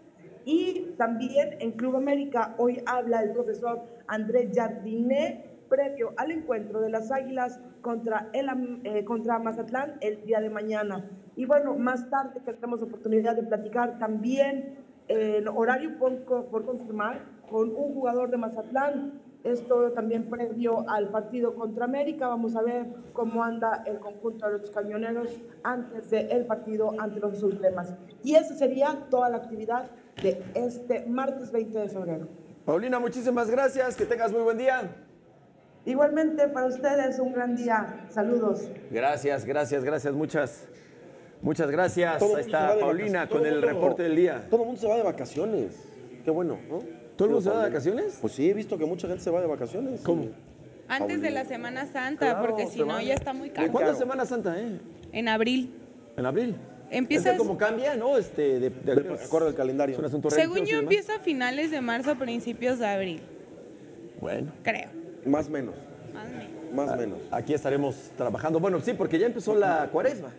Speaker 13: y también en Club América hoy habla el profesor André Jardiné previo al encuentro de las Águilas contra, el, eh, contra Mazatlán el día de mañana. Y bueno, más tarde tendremos oportunidad de platicar también en horario por, por confirmar con un jugador de Mazatlán. Esto también previo al partido contra América. Vamos a ver cómo anda el conjunto de los cañoneros antes del partido ante los Sultemas. Y esa sería toda la actividad de este martes 20 de febrero.
Speaker 6: Paulina, muchísimas gracias, que tengas muy buen día.
Speaker 13: Igualmente para ustedes un gran día. Saludos.
Speaker 6: Gracias, gracias, gracias, muchas, muchas gracias.
Speaker 5: Todo
Speaker 6: Ahí está
Speaker 5: de
Speaker 6: Paulina con el reporte del día.
Speaker 5: Todo el mundo se va de vacaciones. Qué bueno, ¿no?
Speaker 6: ¿Todo el mundo se va de vacaciones?
Speaker 5: Pues sí, he visto que mucha gente se va de vacaciones. ¿Cómo?
Speaker 11: Antes de la Semana Santa,
Speaker 6: Claro,
Speaker 11: porque
Speaker 6: se
Speaker 11: si no ya está muy caro.
Speaker 6: ¿Cuándo es Semana Santa, eh?
Speaker 11: En abril.
Speaker 6: En abril.
Speaker 11: Empieza-
Speaker 6: como cambia, ¿no? Este, de, de,
Speaker 5: De acuerdo al calendario.
Speaker 6: Es un asunto
Speaker 11: Según yo empieza a finales de marzo, principios de abril,
Speaker 6: Bueno.
Speaker 11: creo.
Speaker 5: Más menos.
Speaker 11: Más o menos.
Speaker 5: Más menos.
Speaker 6: Aquí estaremos trabajando. Bueno, sí, porque ya empezó la cuaresma.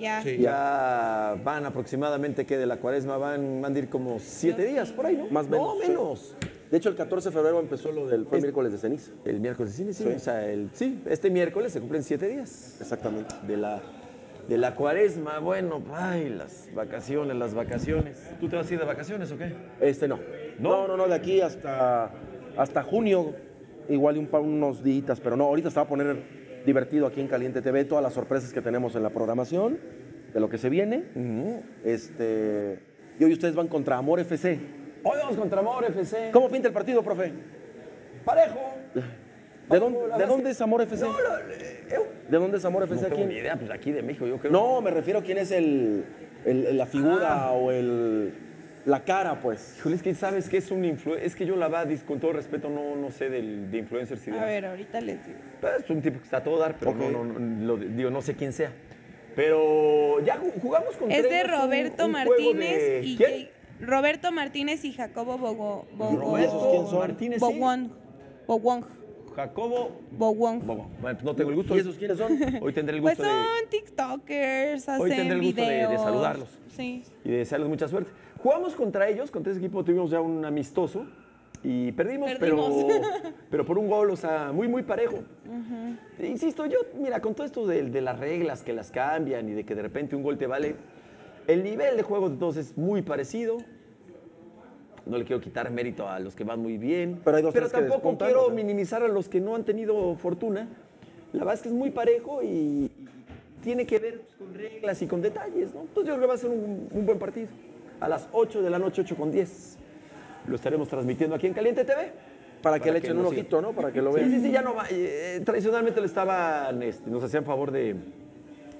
Speaker 11: Ya.
Speaker 6: Ya van aproximadamente, que de la cuaresma van, van a ir como siete días por ahí, ¿no?
Speaker 5: Más menos.
Speaker 6: No,
Speaker 5: sí.
Speaker 6: menos.
Speaker 5: De hecho, el 14 de febrero empezó lo del fue el miércoles de ceniza.
Speaker 6: El miércoles de sí.
Speaker 5: Sí.
Speaker 6: O sea, el, sí, este miércoles se cumplen siete días.
Speaker 5: Exactamente.
Speaker 6: De la, de la cuaresma. Bueno, ay, las vacaciones, las vacaciones. ¿Tú te vas a ir de vacaciones o qué?
Speaker 5: Este no. No, no, no, de aquí hasta, hasta junio, igual un, pa- unos días, pero no, ahorita se va a poner divertido aquí en Caliente TV, todas las sorpresas que tenemos en la programación, de lo que se viene. Este, y hoy ustedes van contra Amor FC.
Speaker 6: Hoy vamos contra Amor FC.
Speaker 5: ¿Cómo pinta el partido, profe?
Speaker 6: Parejo.
Speaker 5: ¿De dónde, ¿de dónde es Amor FC? ¿De dónde es Amor
Speaker 6: No
Speaker 5: FC
Speaker 6: tengo
Speaker 5: aquí?
Speaker 6: ni idea, pues aquí de México, yo creo.
Speaker 5: No, me refiero a quién es el, el- la figura o el, la cara, pues.
Speaker 6: Híjole, es que sabes que es un influencer. Es que yo la verdad, con todo respeto, no, no sé del, de influencers y
Speaker 11: A ver, ahorita les digo.
Speaker 6: Pero es un tipo que está a todo dar, pero
Speaker 5: Ok.
Speaker 6: no, no, no, lo- digo, no sé quién sea. Pero ya ju- jugamos con
Speaker 11: Es de
Speaker 6: un-
Speaker 11: Roberto
Speaker 6: un
Speaker 11: Martínez
Speaker 6: de-
Speaker 11: y Roberto Martínez y Jacobo Bogo, Bogo,
Speaker 6: ¿Esos quién son? Martínez, sí.
Speaker 11: Bowong.
Speaker 6: Jacobo.
Speaker 11: Bowong.
Speaker 6: Bueno, pues no tengo el gusto.
Speaker 5: ¿Y esos quiénes son? (laughs)
Speaker 6: Hoy tendré el
Speaker 11: Pues
Speaker 6: gusto
Speaker 11: son
Speaker 6: de,
Speaker 11: TikTokers, hacen
Speaker 6: Hoy tendré el gusto de- de saludarlos.
Speaker 11: Sí.
Speaker 6: y de desearles mucha suerte. Jugamos contra ellos, contra ese equipo tuvimos ya un amistoso y perdimos,
Speaker 11: Perdimos.
Speaker 6: Pero, (laughs) pero por un gol, o sea, muy, muy parejo. Insisto, yo, mira, con todo esto de, de las reglas que las cambian y de que de repente un gol te vale, el nivel de juego de todos es muy parecido. No le quiero quitar mérito a los que van muy bien.
Speaker 5: Pero hay dos, que
Speaker 6: tampoco quiero minimizar a los que no han tenido fortuna. La verdad es que es muy parejo y, tiene que ver pues, con reglas y con detalles, ¿no? Entonces yo creo que va a ser un, un buen partido. A las 8 de la noche, 8 con 10. Lo estaremos transmitiendo aquí en Caliente TV.
Speaker 5: Para que le echen un
Speaker 6: sigan.
Speaker 5: ojito, ¿no? Para que lo
Speaker 6: Sí,
Speaker 5: vean.
Speaker 6: sí, sí, ya no va. eh, tradicionalmente le estaban, este, nos hacían favor de,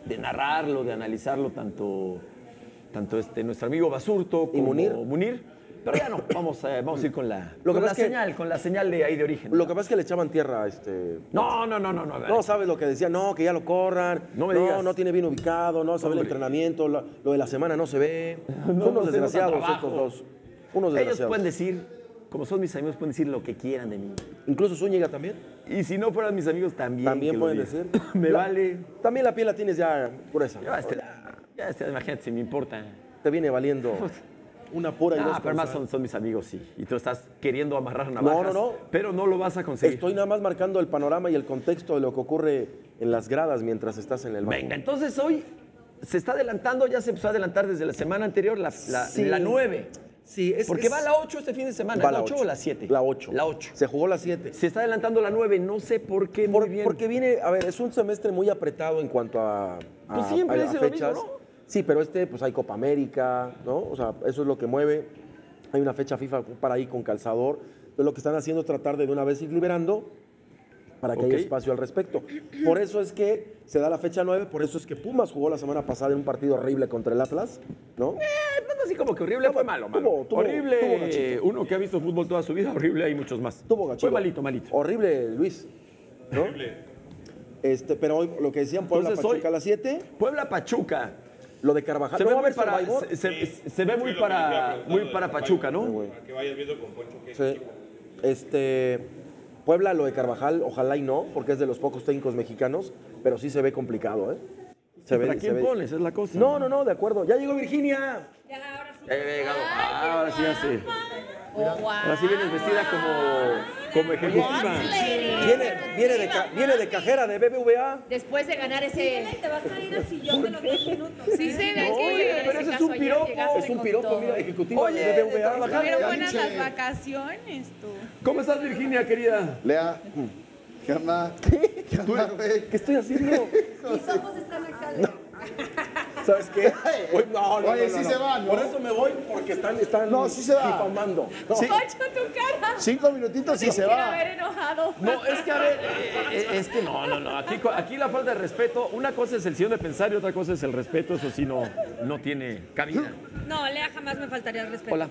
Speaker 6: de narrarlo, de analizarlo, tanto, tanto este, nuestro amigo Basurto como
Speaker 5: Munir.
Speaker 6: Munir. Pero ya no, vamos, a- vamos a ir con la,
Speaker 5: Lo que
Speaker 6: con la
Speaker 5: pasa es que-
Speaker 6: señal, con la señal de ahí de origen.
Speaker 5: Lo que pasa es que le echaban tierra a este.
Speaker 6: No, no, no, no, no.
Speaker 5: No, ¿sabes lo que decía? No, que ya lo corran.
Speaker 6: No me
Speaker 5: no,
Speaker 6: digas.
Speaker 5: no tiene bien ubicado, no sabe el entrenamiento, lo, lo de la semana no se ve. (laughs)
Speaker 6: No,
Speaker 5: Son
Speaker 6: no
Speaker 5: unos desgraciados estos dos. Unos
Speaker 6: Ellos
Speaker 5: desgraciados.
Speaker 6: pueden decir, como son mis amigos, pueden decir lo que quieran de mí.
Speaker 5: Incluso Zúñiga también.
Speaker 6: Y si no fueran mis amigos, también.
Speaker 5: También pueden decir. (laughs)
Speaker 6: Me
Speaker 5: La-
Speaker 6: vale.
Speaker 5: También la piel la tienes ya gruesa.
Speaker 6: Ya, este, ya, este, imagínate si me importa.
Speaker 5: Te viene valiendo (laughs) una pura y
Speaker 6: No,
Speaker 5: dos
Speaker 6: pero además
Speaker 5: cosas.
Speaker 6: son, son mis amigos, sí. Y tú estás queriendo amarrar navajas.
Speaker 5: no, no.
Speaker 6: Pero no lo vas a conseguir.
Speaker 5: Estoy nada más marcando el panorama y el contexto de lo que ocurre en las gradas mientras estás en el banco.
Speaker 6: Venga, entonces hoy se está adelantando, ya se empezó a adelantar desde la semana anterior, la, la,
Speaker 5: Sí.
Speaker 6: la 9.
Speaker 5: Sí, es
Speaker 6: Porque
Speaker 5: es-
Speaker 6: va la 8 este fin de semana.
Speaker 5: Va
Speaker 6: ¿La
Speaker 5: la
Speaker 6: 8
Speaker 5: ocho.
Speaker 6: o la 7?
Speaker 5: La 8.
Speaker 6: La 8.
Speaker 5: Se jugó la 7.
Speaker 6: Se está adelantando la 9, no sé por qué.
Speaker 5: Por-
Speaker 6: muy bien.
Speaker 5: Porque viene, a ver, es un semestre muy apretado en cuanto a, a-
Speaker 6: Pues siempre
Speaker 5: a- a
Speaker 6: es lo
Speaker 5: fechas.
Speaker 6: ¿no?
Speaker 5: Sí, pero este, pues hay Copa América, ¿no? O sea, eso es lo que mueve. Hay una fecha FIFA para ahí con calzador. Entonces lo que están haciendo es tratar de de una vez ir liberando para que haya espacio al respecto. Por eso es que se da la fecha 9, por eso es que Pumas jugó la semana pasada en un partido horrible contra el Atlas, ¿no?
Speaker 6: Eh, no, así como que horrible, fue malo, malo.
Speaker 5: tuvo- tuvo-
Speaker 6: horrible,
Speaker 5: tuvo
Speaker 6: uno que ha visto fútbol toda su vida, horrible, hay muchos más.
Speaker 5: Tuvo
Speaker 6: Fue
Speaker 5: gachito.
Speaker 6: malito, malito.
Speaker 5: Horrible, Luis. ¿no? Este, pero hoy lo que decían Puebla
Speaker 6: Entonces,
Speaker 5: Pachuca
Speaker 6: hoy-
Speaker 5: a las 7,
Speaker 6: Puebla Pachuca.
Speaker 5: Lo de Carvajal.
Speaker 6: Se
Speaker 5: ¿No
Speaker 6: ve muy para,
Speaker 5: Survivor?
Speaker 6: se, se- se ve muy para, muy para Pachuca, ¿no?
Speaker 1: Que vayas viendo con Poncho que
Speaker 5: Sí. Este, Puebla, lo de Carvajal, ojalá y no, porque es de los pocos técnicos mexicanos, pero sí se ve complicado, ¿eh? Se
Speaker 6: ¿Para
Speaker 5: se
Speaker 6: quién pones? Es la cosa.
Speaker 5: No, no, no, de acuerdo. Ya llegó Virginia.
Speaker 6: Ya había llegado. Ah, ahora sí, ya sí. Ahora sí vienes vestida como, como ejecutiva.
Speaker 5: Viene, viene, de, viene de cajera de BBVA.
Speaker 12: Después de ganar ese.
Speaker 10: Te vas a ir al sillón de los dos minutos.
Speaker 11: Sí se ve
Speaker 6: Oye, pero ese es un piropo.
Speaker 5: Es un piropo, mira, ejecutivo
Speaker 6: Oye,
Speaker 5: de BBVA.
Speaker 11: estuvieron buenas las vacaciones, tú.
Speaker 6: ¿Cómo estás, Virginia, querida?
Speaker 14: Lea, ¿qué onda? ¿Qué onda, güey?
Speaker 5: ¿Qué estoy haciendo?
Speaker 10: Mis ojos están acá.
Speaker 5: ¿Sabes qué? (laughs) Voy- no, no,
Speaker 7: Oye,
Speaker 5: no, no,
Speaker 7: sí
Speaker 5: no.
Speaker 7: se va, ¿no?
Speaker 5: Por eso me voy, porque están, están
Speaker 7: No, sí se va.
Speaker 5: difamando. No.
Speaker 7: Sí.
Speaker 12: Poncho, tu cara.
Speaker 7: Cinco minutitos y
Speaker 12: Te
Speaker 7: se
Speaker 12: quisiera
Speaker 7: va.
Speaker 12: haber enojado.
Speaker 6: No, es que a ver, eh, eh, es que no, no, no. Aquí, aquí la falta de respeto, una cosa es el sillón de pensar y otra cosa es el respeto, eso sí no, no tiene cabida.
Speaker 10: No, Lea jamás me faltaría el respeto.
Speaker 6: Hola.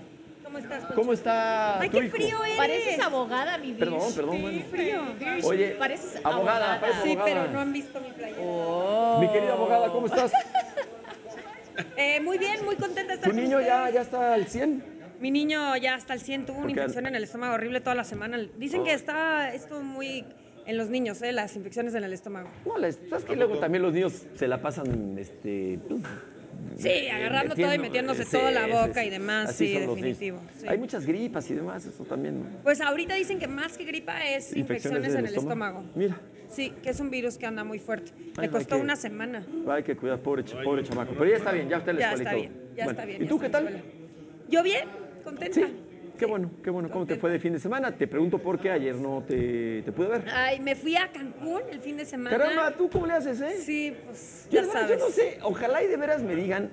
Speaker 10: ¿Cómo estás? Poncho?
Speaker 6: ¿Cómo está
Speaker 10: Ay,
Speaker 6: tu
Speaker 10: qué
Speaker 6: hijo?
Speaker 10: frío eres.
Speaker 12: Pareces abogada, mi
Speaker 6: Perdón,
Speaker 12: Virsh.
Speaker 6: perdón, bueno.
Speaker 10: frío.
Speaker 6: Oye,
Speaker 12: Pareces
Speaker 6: abogada,
Speaker 12: abogada.
Speaker 6: parece
Speaker 10: Sí,
Speaker 6: abogada.
Speaker 10: pero no han visto mi playera.
Speaker 6: Mi querida abogada, ¿cómo estás? (laughs)
Speaker 10: Eh, muy bien, muy contenta de estar
Speaker 6: ¿Tu
Speaker 10: con
Speaker 6: niño ya,
Speaker 10: ustedes.
Speaker 6: ya está al 100?
Speaker 10: Mi niño ya hasta el 100 tuvo una infección en el estómago horrible toda la semana. Dicen que
Speaker 6: Oh.
Speaker 10: está esto muy en los niños, ¿eh? las infecciones en el estómago.
Speaker 6: No, ¿sabes que luego también los niños se la pasan, este...
Speaker 10: Sí,
Speaker 6: eh,
Speaker 10: agarrando todo y metiéndose
Speaker 6: sí,
Speaker 10: todo en la
Speaker 6: sí,
Speaker 10: boca
Speaker 6: sí.
Speaker 10: y demás,
Speaker 6: Así
Speaker 10: sí, definitivo. sí.
Speaker 6: Hay muchas gripas y demás, eso también. ¿no?
Speaker 10: Pues ahorita dicen que más que gripa es infecciones, en el estómago.
Speaker 6: Mira,
Speaker 10: Sí, que es un virus que anda muy fuerte.
Speaker 6: Ay,
Speaker 10: Le costó
Speaker 6: que-
Speaker 10: una semana.
Speaker 6: hay que cuidar, pobre, pobre chamaco. Pero ya está bien, ya está en la
Speaker 10: Ya está bien, ya
Speaker 6: Bueno,
Speaker 10: está bien.
Speaker 6: ¿Y tú qué tal?
Speaker 10: Yo bien, contenta.
Speaker 6: Qué bueno, qué bueno. ¿Cómo te fue de fin de semana? Te pregunto por qué ayer no te, te pude ver.
Speaker 10: Ay, me fui a Cancún el fin de semana.
Speaker 6: Caramba, ¿tú cómo le haces, eh?
Speaker 10: Sí, pues
Speaker 6: Yo,
Speaker 10: ya sabes.
Speaker 6: yo no sé, ojalá y de veras me digan,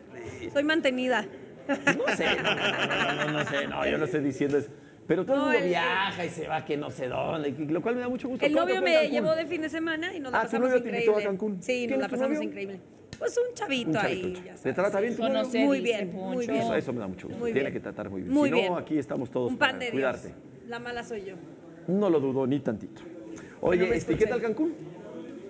Speaker 10: Soy mantenida.
Speaker 6: no sé, no, no, no, no sé, no, yo no estoy diciendo eso. Pero todo el mundo viaja y se va que no sé dónde, lo cual me da mucho gusto.
Speaker 10: El
Speaker 6: ¿Cómo te
Speaker 10: novio me llevó de fin de semana y nos la
Speaker 6: Ah, ¿tu
Speaker 10: pasamos
Speaker 6: novio te invitó
Speaker 10: increíble.
Speaker 6: a Cancún?
Speaker 10: Sí,
Speaker 6: ¿Quién
Speaker 10: nos la pasamos increíble. Pues un chavito
Speaker 6: Un
Speaker 10: ahí.
Speaker 6: chavito.
Speaker 10: ya.
Speaker 6: ¿Te trata bien
Speaker 12: no se
Speaker 10: Muy bien, muy bien.
Speaker 6: Eso, eso me da mucho gusto.
Speaker 10: Muy
Speaker 6: Tiene
Speaker 10: bien.
Speaker 6: que tratar muy bien.
Speaker 10: Muy
Speaker 6: si
Speaker 10: bien.
Speaker 6: no, aquí estamos todos
Speaker 10: Un
Speaker 6: para
Speaker 10: de
Speaker 6: cuidarte.
Speaker 10: Dios. La mala soy yo.
Speaker 6: No lo dudo ni tantito. Oye,
Speaker 10: me
Speaker 6: este, ¿qué tal Cancún?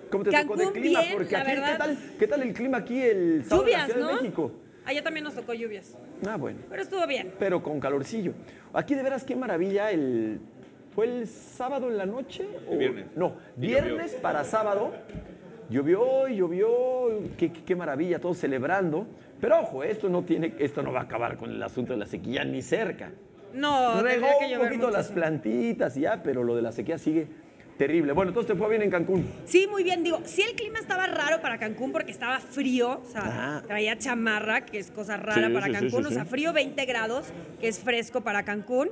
Speaker 6: ¿Cómo te tocó de
Speaker 10: Cancún,
Speaker 6: clima?
Speaker 10: bien,
Speaker 6: Porque
Speaker 10: la
Speaker 6: aquí, ¿qué tal, ¿qué tal el clima aquí el sábado en la Ciudad
Speaker 10: ¿no?
Speaker 6: de México?
Speaker 10: Allá también nos tocó lluvias.
Speaker 6: Ah, bueno.
Speaker 10: Pero estuvo bien.
Speaker 6: Pero con calorcillo. Aquí de veras qué maravilla el ¿Fue el sábado en la noche? o-
Speaker 1: viernes.
Speaker 6: No, viernes para sábado. Llovió y llovió, qué, qué- qué maravilla, todos celebrando. Pero ojo, esto no tiene, esto no va a acabar con el asunto de la sequía ni cerca.
Speaker 10: No,
Speaker 6: Regó
Speaker 10: que
Speaker 6: un poquito
Speaker 10: mucho,
Speaker 6: las plantitas y ya, pero lo de la sequía sigue terrible. Bueno, entonces te fue bien en Cancún.
Speaker 10: Sí, muy bien. Digo, sí el clima estaba raro para Cancún porque estaba frío, o sea,
Speaker 6: Ah.
Speaker 10: traía chamarra, que es cosa rara
Speaker 6: Sí,
Speaker 10: para
Speaker 6: sí, sí,
Speaker 10: Cancún,
Speaker 6: sí,
Speaker 10: o sea, frío 20 grados, que es fresco para Cancún.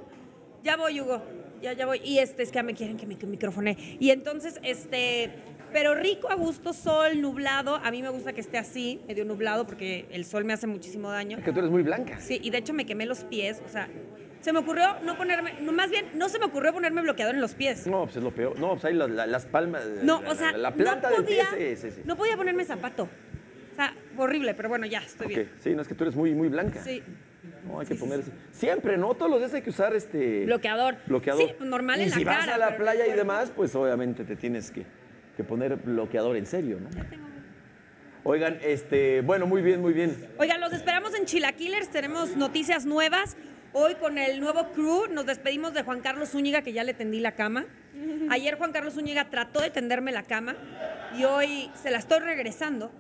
Speaker 10: Ya voy, Hugo, ya, ya voy. Y este, es que ya me quieren que me que microfone. Y entonces, este, pero rico, a gusto, sol, nublado. A mí me gusta que esté así, medio nublado, porque el sol me hace muchísimo daño.
Speaker 6: Es que tú eres muy blanca.
Speaker 10: Sí, y de hecho me quemé los pies, o sea, se me ocurrió no ponerme, no, más bien, no se me ocurrió ponerme bloqueador en los pies.
Speaker 6: No, pues es lo peor. No, pues ahí las, la- las palmas.
Speaker 10: No,
Speaker 6: la,
Speaker 10: o sea,
Speaker 6: la, la planta
Speaker 10: no
Speaker 6: del pie,
Speaker 10: podía,
Speaker 6: sí, sí, sí.
Speaker 10: no podía ponerme zapato. O sea, horrible, pero bueno, ya, estoy bien.
Speaker 6: Sí, no es que tú eres muy, muy blanca.
Speaker 10: Sí,
Speaker 6: No, hay que ponerse. Siempre, ¿no? Todos los días hay que usar este.
Speaker 10: bloqueador.
Speaker 6: Bloqueador.
Speaker 10: Sí, normal
Speaker 6: y
Speaker 10: en la
Speaker 6: si vas
Speaker 10: cara,
Speaker 6: a la playa y demás, pues obviamente te tienes que, que poner bloqueador en serio, ¿no? Oigan, este, bueno, muy bien, muy bien.
Speaker 10: Oigan, los esperamos en Chilaquilers, tenemos noticias nuevas. Hoy con el nuevo crew nos despedimos de Juan Carlos Zúñiga, que ya le tendí la cama. (laughs) Ayer Juan Carlos Zúñiga trató de tenderme la cama y hoy se la estoy regresando.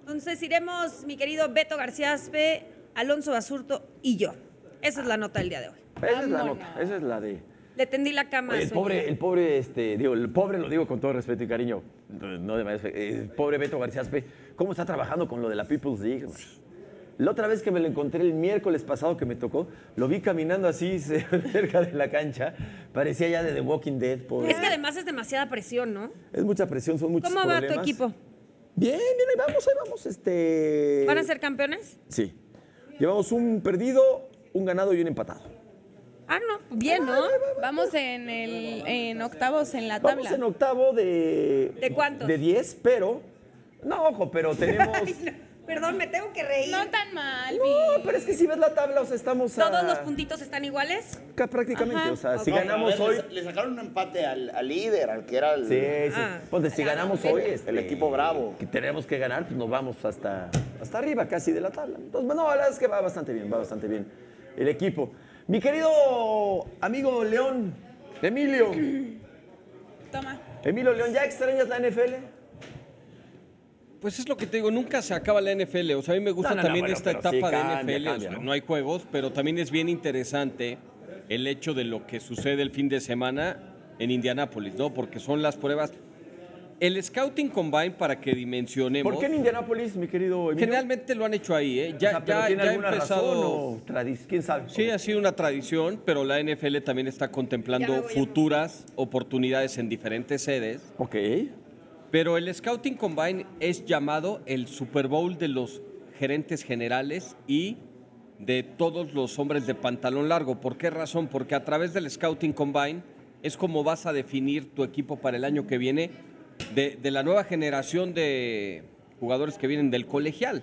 Speaker 10: Entonces iremos, mi querido Beto García Aspe, Alonso Basurto y yo. Esa es la nota del día de hoy.
Speaker 6: Esa es la nota, esa es la de.
Speaker 10: Le tendí la cama.
Speaker 6: Oye, el pobre, el pobre, este, digo, el pobre lo digo con todo respeto y cariño, no de manera- el pobre Beto García Aspe, ¿cómo está trabajando con lo de la People's League? La otra vez que me lo encontré el miércoles pasado que me tocó, lo vi caminando así (laughs) ce- cerca de la cancha, parecía ya de The Walking Dead. pobre.
Speaker 10: Es que además es demasiada presión, ¿no?
Speaker 6: Es mucha presión, son muchos
Speaker 10: ¿Cómo va
Speaker 6: problemas.
Speaker 10: tu equipo?
Speaker 6: Bien, bien, ahí vamos, ahí vamos. Este...
Speaker 10: ¿Van a ser campeones?
Speaker 6: Sí. Llevamos un perdido, un ganado y un empatado.
Speaker 10: Ah, no, bien, ¿no?
Speaker 11: Vamos en, el, en octavos en la tabla.
Speaker 6: Vamos en octavo de...
Speaker 10: ¿De cuántos?
Speaker 6: De 10, pero... No, ojo, pero (laughs) tenemos...
Speaker 10: Perdón, me tengo que reír.
Speaker 11: No tan mal,
Speaker 6: No, pero es que si ves la tabla, o sea, estamos a...
Speaker 10: ¿Todos los puntitos están iguales?
Speaker 6: Ca- Prácticamente,
Speaker 10: Ajá,
Speaker 6: o sea, si ganamos
Speaker 7: ver,
Speaker 6: hoy...
Speaker 7: Le, sacaron un empate al, al líder, al que era el,
Speaker 6: Sí, sí.
Speaker 10: Ah.
Speaker 6: Pues si ganamos hoy, este,
Speaker 7: el equipo bravo.
Speaker 6: que tenemos que ganar, pues nos vamos hasta, hasta arriba casi de la tabla. Entonces, bueno, la verdad es que va bastante bien, va bastante bien el equipo. Mi querido amigo León, Emilio,
Speaker 11: Toma.
Speaker 6: Emilio León, ¿ya extrañas la NFL?
Speaker 9: Pues es lo que te digo, nunca se acaba la NFL. O sea, a mí me gusta
Speaker 6: No, no, no,
Speaker 9: también
Speaker 6: bueno,
Speaker 9: esta
Speaker 6: sí
Speaker 9: etapa
Speaker 6: cambia,
Speaker 9: de NFL. o
Speaker 6: cambia,
Speaker 9: sea,
Speaker 6: ¿no?
Speaker 9: ¿no? hay juegos, pero también es bien interesante el hecho de lo que sucede el fin de semana en Indianápolis, ¿no? Porque son las pruebas. El Scouting Combine, para que dimensionemos.
Speaker 6: ¿Por qué en Indianápolis, mi querido Emilio?
Speaker 9: Generalmente lo han hecho ahí, ¿eh? Ya,
Speaker 6: O sea, pero
Speaker 9: ya,
Speaker 6: ¿tiene
Speaker 9: ya ha
Speaker 6: alguna
Speaker 9: empezado.
Speaker 6: razón o tradi- ¿Quién sabe?
Speaker 9: Sí, ha sido una tradición, pero la NFL también está contemplando futuras oportunidades en diferentes sedes.
Speaker 6: Ok.
Speaker 9: Pero el Scouting Combine es llamado el Super Bowl de los gerentes generales y de todos los hombres de pantalón largo. ¿Por qué razón? Porque a través del Scouting Combine es como vas a definir tu equipo para el año que viene de, de la nueva generación de jugadores que vienen del colegial.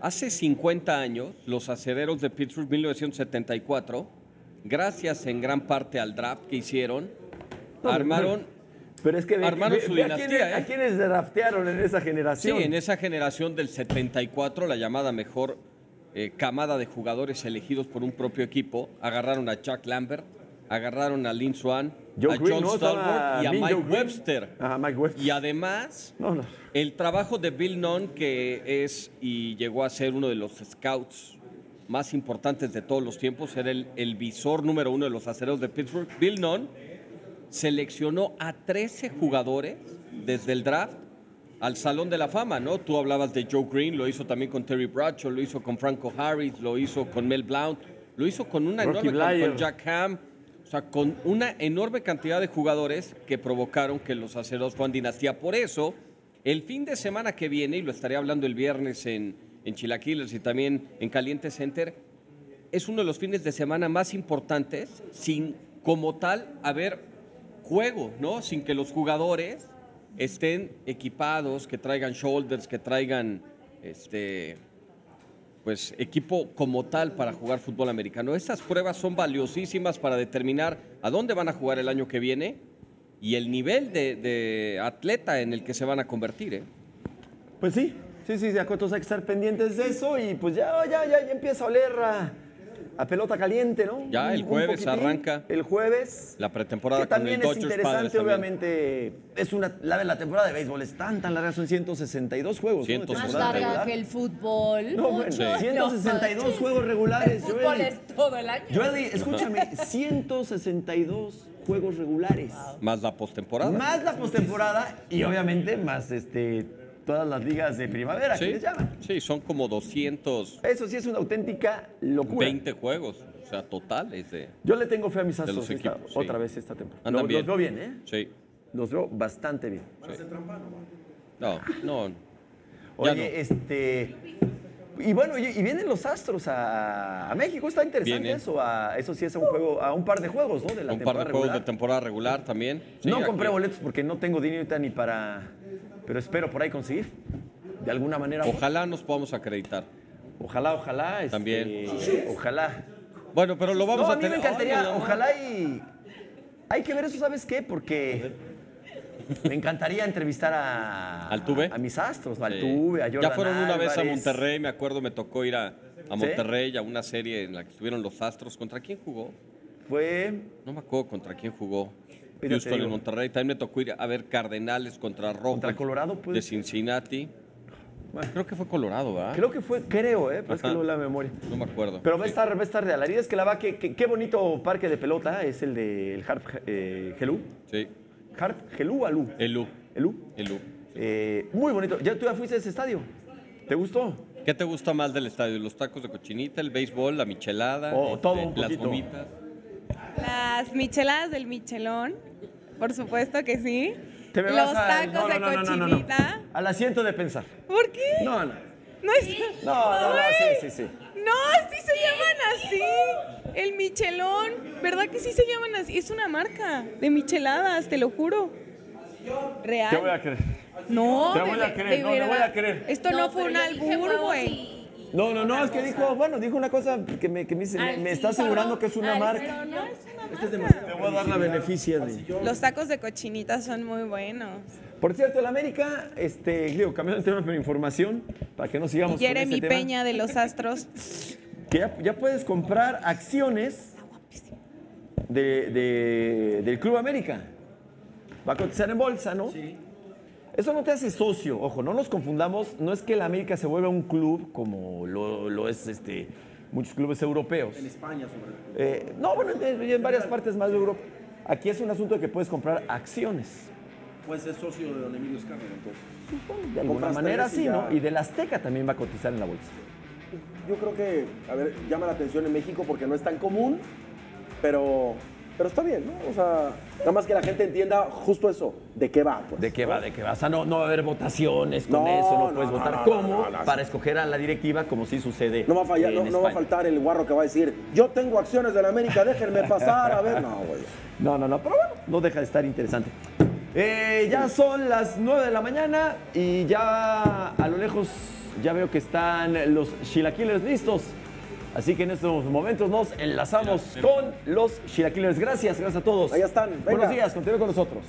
Speaker 9: Hace 50 años, los acereros de Pittsburgh, 1974, gracias en gran parte al draft que hicieron,
Speaker 6: No,
Speaker 9: armaron,
Speaker 6: Pero es que ve-
Speaker 9: armaron
Speaker 6: ve-
Speaker 9: su
Speaker 6: ve a
Speaker 9: dinastía.
Speaker 6: quiénes-
Speaker 9: ¿eh?
Speaker 6: ¿A quiénes draftearon en esa generación?
Speaker 9: Sí, en esa generación del 74, la llamada mejor eh, camada de jugadores elegidos por un propio equipo, agarraron a Chuck Lambert, agarraron a Lynn Swan,
Speaker 6: Joe
Speaker 9: a
Speaker 6: Green,
Speaker 9: John
Speaker 6: ¿no?
Speaker 9: Y a Mike. Webster.
Speaker 6: Ajá, Mike Webster.
Speaker 9: Y además,
Speaker 6: No, no.
Speaker 9: el trabajo de Bill Nunn, que es y llegó a ser uno de los scouts más importantes de todos los tiempos, era el, el visor número uno de los acereros de Pittsburgh. Bill Nunn seleccionó a 13 jugadores desde el draft al Salón de la Fama, ¿no? Tú hablabas de Joe Green, lo hizo también con Terry Bradshaw, lo hizo con Franco Harris, lo hizo con Mel Blount, lo hizo con una
Speaker 6: Rocky
Speaker 9: enorme con Jack Ham, o sea, con una enorme cantidad de jugadores que provocaron que los aceros fueran dinastía. Por eso, el fin de semana que viene, y lo estaré hablando el viernes en, en Chilaquiles y también en Caliente Center, es uno de los fines de semana más importantes sin como tal haber juego, ¿no? Sin que los jugadores estén equipados, que traigan shoulders, que traigan este pues equipo como tal para jugar fútbol americano. Estas pruebas son valiosísimas para determinar a dónde van a jugar el año que viene y el nivel de, de atleta en el que se van a convertir. ¿eh?
Speaker 6: Pues sí, sí, sí, ya todos hay que estar pendientes de eso y pues ya, ya, ya, ya empieza a oler a pelota caliente, ¿no?
Speaker 9: Ya el jueves arranca
Speaker 6: El jueves.
Speaker 9: la pretemporada
Speaker 6: Que
Speaker 9: con
Speaker 6: también
Speaker 9: el
Speaker 6: es
Speaker 9: Dodgers
Speaker 6: interesante,
Speaker 9: también.
Speaker 6: obviamente. Es una, la, la temporada de béisbol es tan, tan larga, son 162 juegos. ¿no? de
Speaker 12: Más
Speaker 6: temporada
Speaker 12: larga
Speaker 6: regular.
Speaker 12: que el fútbol.
Speaker 6: No, bueno,
Speaker 12: Mucho.
Speaker 6: 162
Speaker 12: No,
Speaker 6: juegos regulares,
Speaker 12: El fútbol
Speaker 6: Joeli.
Speaker 12: es todo el año.
Speaker 6: Joeli, escúchame, 162 juegos regulares.
Speaker 9: Más la postemporada.
Speaker 6: Más la postemporada y obviamente más este, todas las ligas de primavera que
Speaker 9: Sí,
Speaker 6: les llaman.
Speaker 9: sí, son como 220
Speaker 6: Eso sí es una auténtica locura.
Speaker 9: juegos, o sea, totales de...
Speaker 6: Yo le tengo fe a mis astros esta-
Speaker 9: equipos, sí.
Speaker 6: otra vez esta temporada.
Speaker 9: Andan
Speaker 6: Los-
Speaker 9: bien.
Speaker 6: Los veo bien, ¿eh?
Speaker 9: Sí.
Speaker 6: Los veo bastante bien.
Speaker 9: No, no.
Speaker 6: Oye,
Speaker 9: no.
Speaker 6: este. Y bueno, y, y vienen los astros a, a México. Está interesante
Speaker 9: Vienen.
Speaker 6: eso. a- eso sí es a un juego, a un par de juegos, ¿no? De la
Speaker 9: Un par de juegos de temporada regular también. Sí,
Speaker 6: no
Speaker 9: aquí.
Speaker 6: compré boletos porque no tengo dinero ni para. Pero espero por ahí conseguir. De alguna manera.
Speaker 9: Ojalá nos podamos acreditar.
Speaker 6: Ojalá, ojalá. este,
Speaker 9: También.
Speaker 6: Ojalá.
Speaker 9: Bueno, pero lo vamos
Speaker 6: no,
Speaker 9: a
Speaker 6: a mí
Speaker 9: tener.
Speaker 6: me encantaría.
Speaker 9: Ay, no, no.
Speaker 6: ojalá y. Hay que ver eso, ¿sabes qué? Porque. Me encantaría entrevistar a.
Speaker 9: ¿Al Tuve?
Speaker 6: A mis astros, al
Speaker 9: Sí.
Speaker 6: Tuve, a Jordan
Speaker 9: Ya fueron una vez a. Monterrey, me acuerdo, me tocó ir a, a
Speaker 6: ¿Sí?
Speaker 9: Monterrey a una serie en la que estuvieron los Astros. ¿Contra quién jugó?
Speaker 6: Fue.
Speaker 9: No me acuerdo contra quién jugó.
Speaker 6: Te
Speaker 9: Houston
Speaker 6: digo.
Speaker 9: en Monterrey. También me tocó ir a ver Cardenales contra Rojos.
Speaker 6: Contra Colorado, pues.
Speaker 9: De Cincinnati. Creo que fue Colorado, ¿verdad?
Speaker 6: Creo que fue, creo, ¿eh? Pero es que no la memoria.
Speaker 9: No me acuerdo.
Speaker 6: Pero va a estar, va a estar la herida es que la va, que, que- qué bonito parque de pelota es el de el Harp eh, Gelú.
Speaker 9: Sí.
Speaker 6: Harp Gelú Alú.
Speaker 9: Elú.
Speaker 6: Elú.
Speaker 9: Elú.
Speaker 6: Eh, muy bonito. ¿Ya tú ya fuiste a ese estadio? ¿Te gustó?
Speaker 9: ¿Qué te gusta más del estadio? ¿Los tacos de cochinita, el béisbol, la michelada?
Speaker 6: Oh, todo un
Speaker 9: las
Speaker 6: poquito.
Speaker 9: gomitas.
Speaker 11: Las micheladas del Michelón, por supuesto que sí.
Speaker 6: Te me
Speaker 11: Los
Speaker 6: vas a-
Speaker 11: tacos
Speaker 6: no, no,
Speaker 11: de
Speaker 6: no, no, no, no.
Speaker 11: cochinita.
Speaker 6: Al asiento de pensar.
Speaker 11: ¿Por qué?
Speaker 6: No, no.
Speaker 11: No, es...
Speaker 6: No, no, no,
Speaker 11: Ay,
Speaker 6: sí, sí, sí.
Speaker 11: No, sí se llaman así. El Michelón. ¿Verdad que sí se llaman así? Es una marca de micheladas, te lo juro. Real.
Speaker 6: Te voy a creer.
Speaker 11: No,
Speaker 6: Te voy
Speaker 11: de-
Speaker 6: a creer,
Speaker 11: de
Speaker 6: no, te voy
Speaker 11: verdad.
Speaker 6: a creer.
Speaker 11: Esto no, fue un albur, güey.
Speaker 6: No, no, no, es que dijo, bueno, dijo una cosa que me, que me, dice, me, está asegurando que es una marca.
Speaker 8: sí, ¿no?
Speaker 6: Este es demasiado. Te voy a dar la beneficia de.
Speaker 11: Los tacos de cochinita son muy buenos.
Speaker 6: Por cierto, el América, este, digo, cambiando el tema, pero información, para que no sigamos con
Speaker 11: Jeremy
Speaker 6: ese tema,
Speaker 11: Peña de los Astros. (laughs)
Speaker 6: que ya, ya puedes comprar acciones de, de- del Club América. Va a cotizar en bolsa, ¿no? Sí. Eso no te hace socio, ojo, no nos confundamos, no es que el América se vuelva un club como lo, lo es este, muchos clubes europeos.
Speaker 7: En España, sobre todo.
Speaker 6: Eh, no, bueno, en, en varias partes más de Europa. Aquí es un asunto de que puedes comprar acciones.
Speaker 7: Puede ser socio de don Emilio Escándalo, entonces.
Speaker 6: De alguna manera sí,
Speaker 7: ya-
Speaker 6: ¿no? Y del Azteca también va a cotizar en la bolsa.
Speaker 14: Yo creo que, a ver, llama la atención en México porque no es tan común, pero
Speaker 5: Pero está bien, ¿no? O sea, nada más que la gente entienda justo eso, de qué va. Pues,
Speaker 6: ¿De qué va? ¿De qué va? O sea, no, no va a haber votaciones con
Speaker 5: No,
Speaker 6: eso, no,
Speaker 5: no,
Speaker 6: puedes votar
Speaker 5: no,
Speaker 6: como para escoger a la directiva, como sí sucede.
Speaker 5: No va, a fallar, no, va a faltar el guarro que va a decir, yo tengo acciones de la América, déjenme pasar, a ver. No, güey.
Speaker 6: No, no, no, pero bueno, no deja de estar interesante. Eh, ya son las 9 de la mañana y ya a lo lejos ya veo que están los chilaquiles listos. Así que en estos momentos nos enlazamos con los chilaquiles. Gracias, gracias a todos.
Speaker 5: Ahí están, venga.
Speaker 6: Buenos días, continúen con nosotros.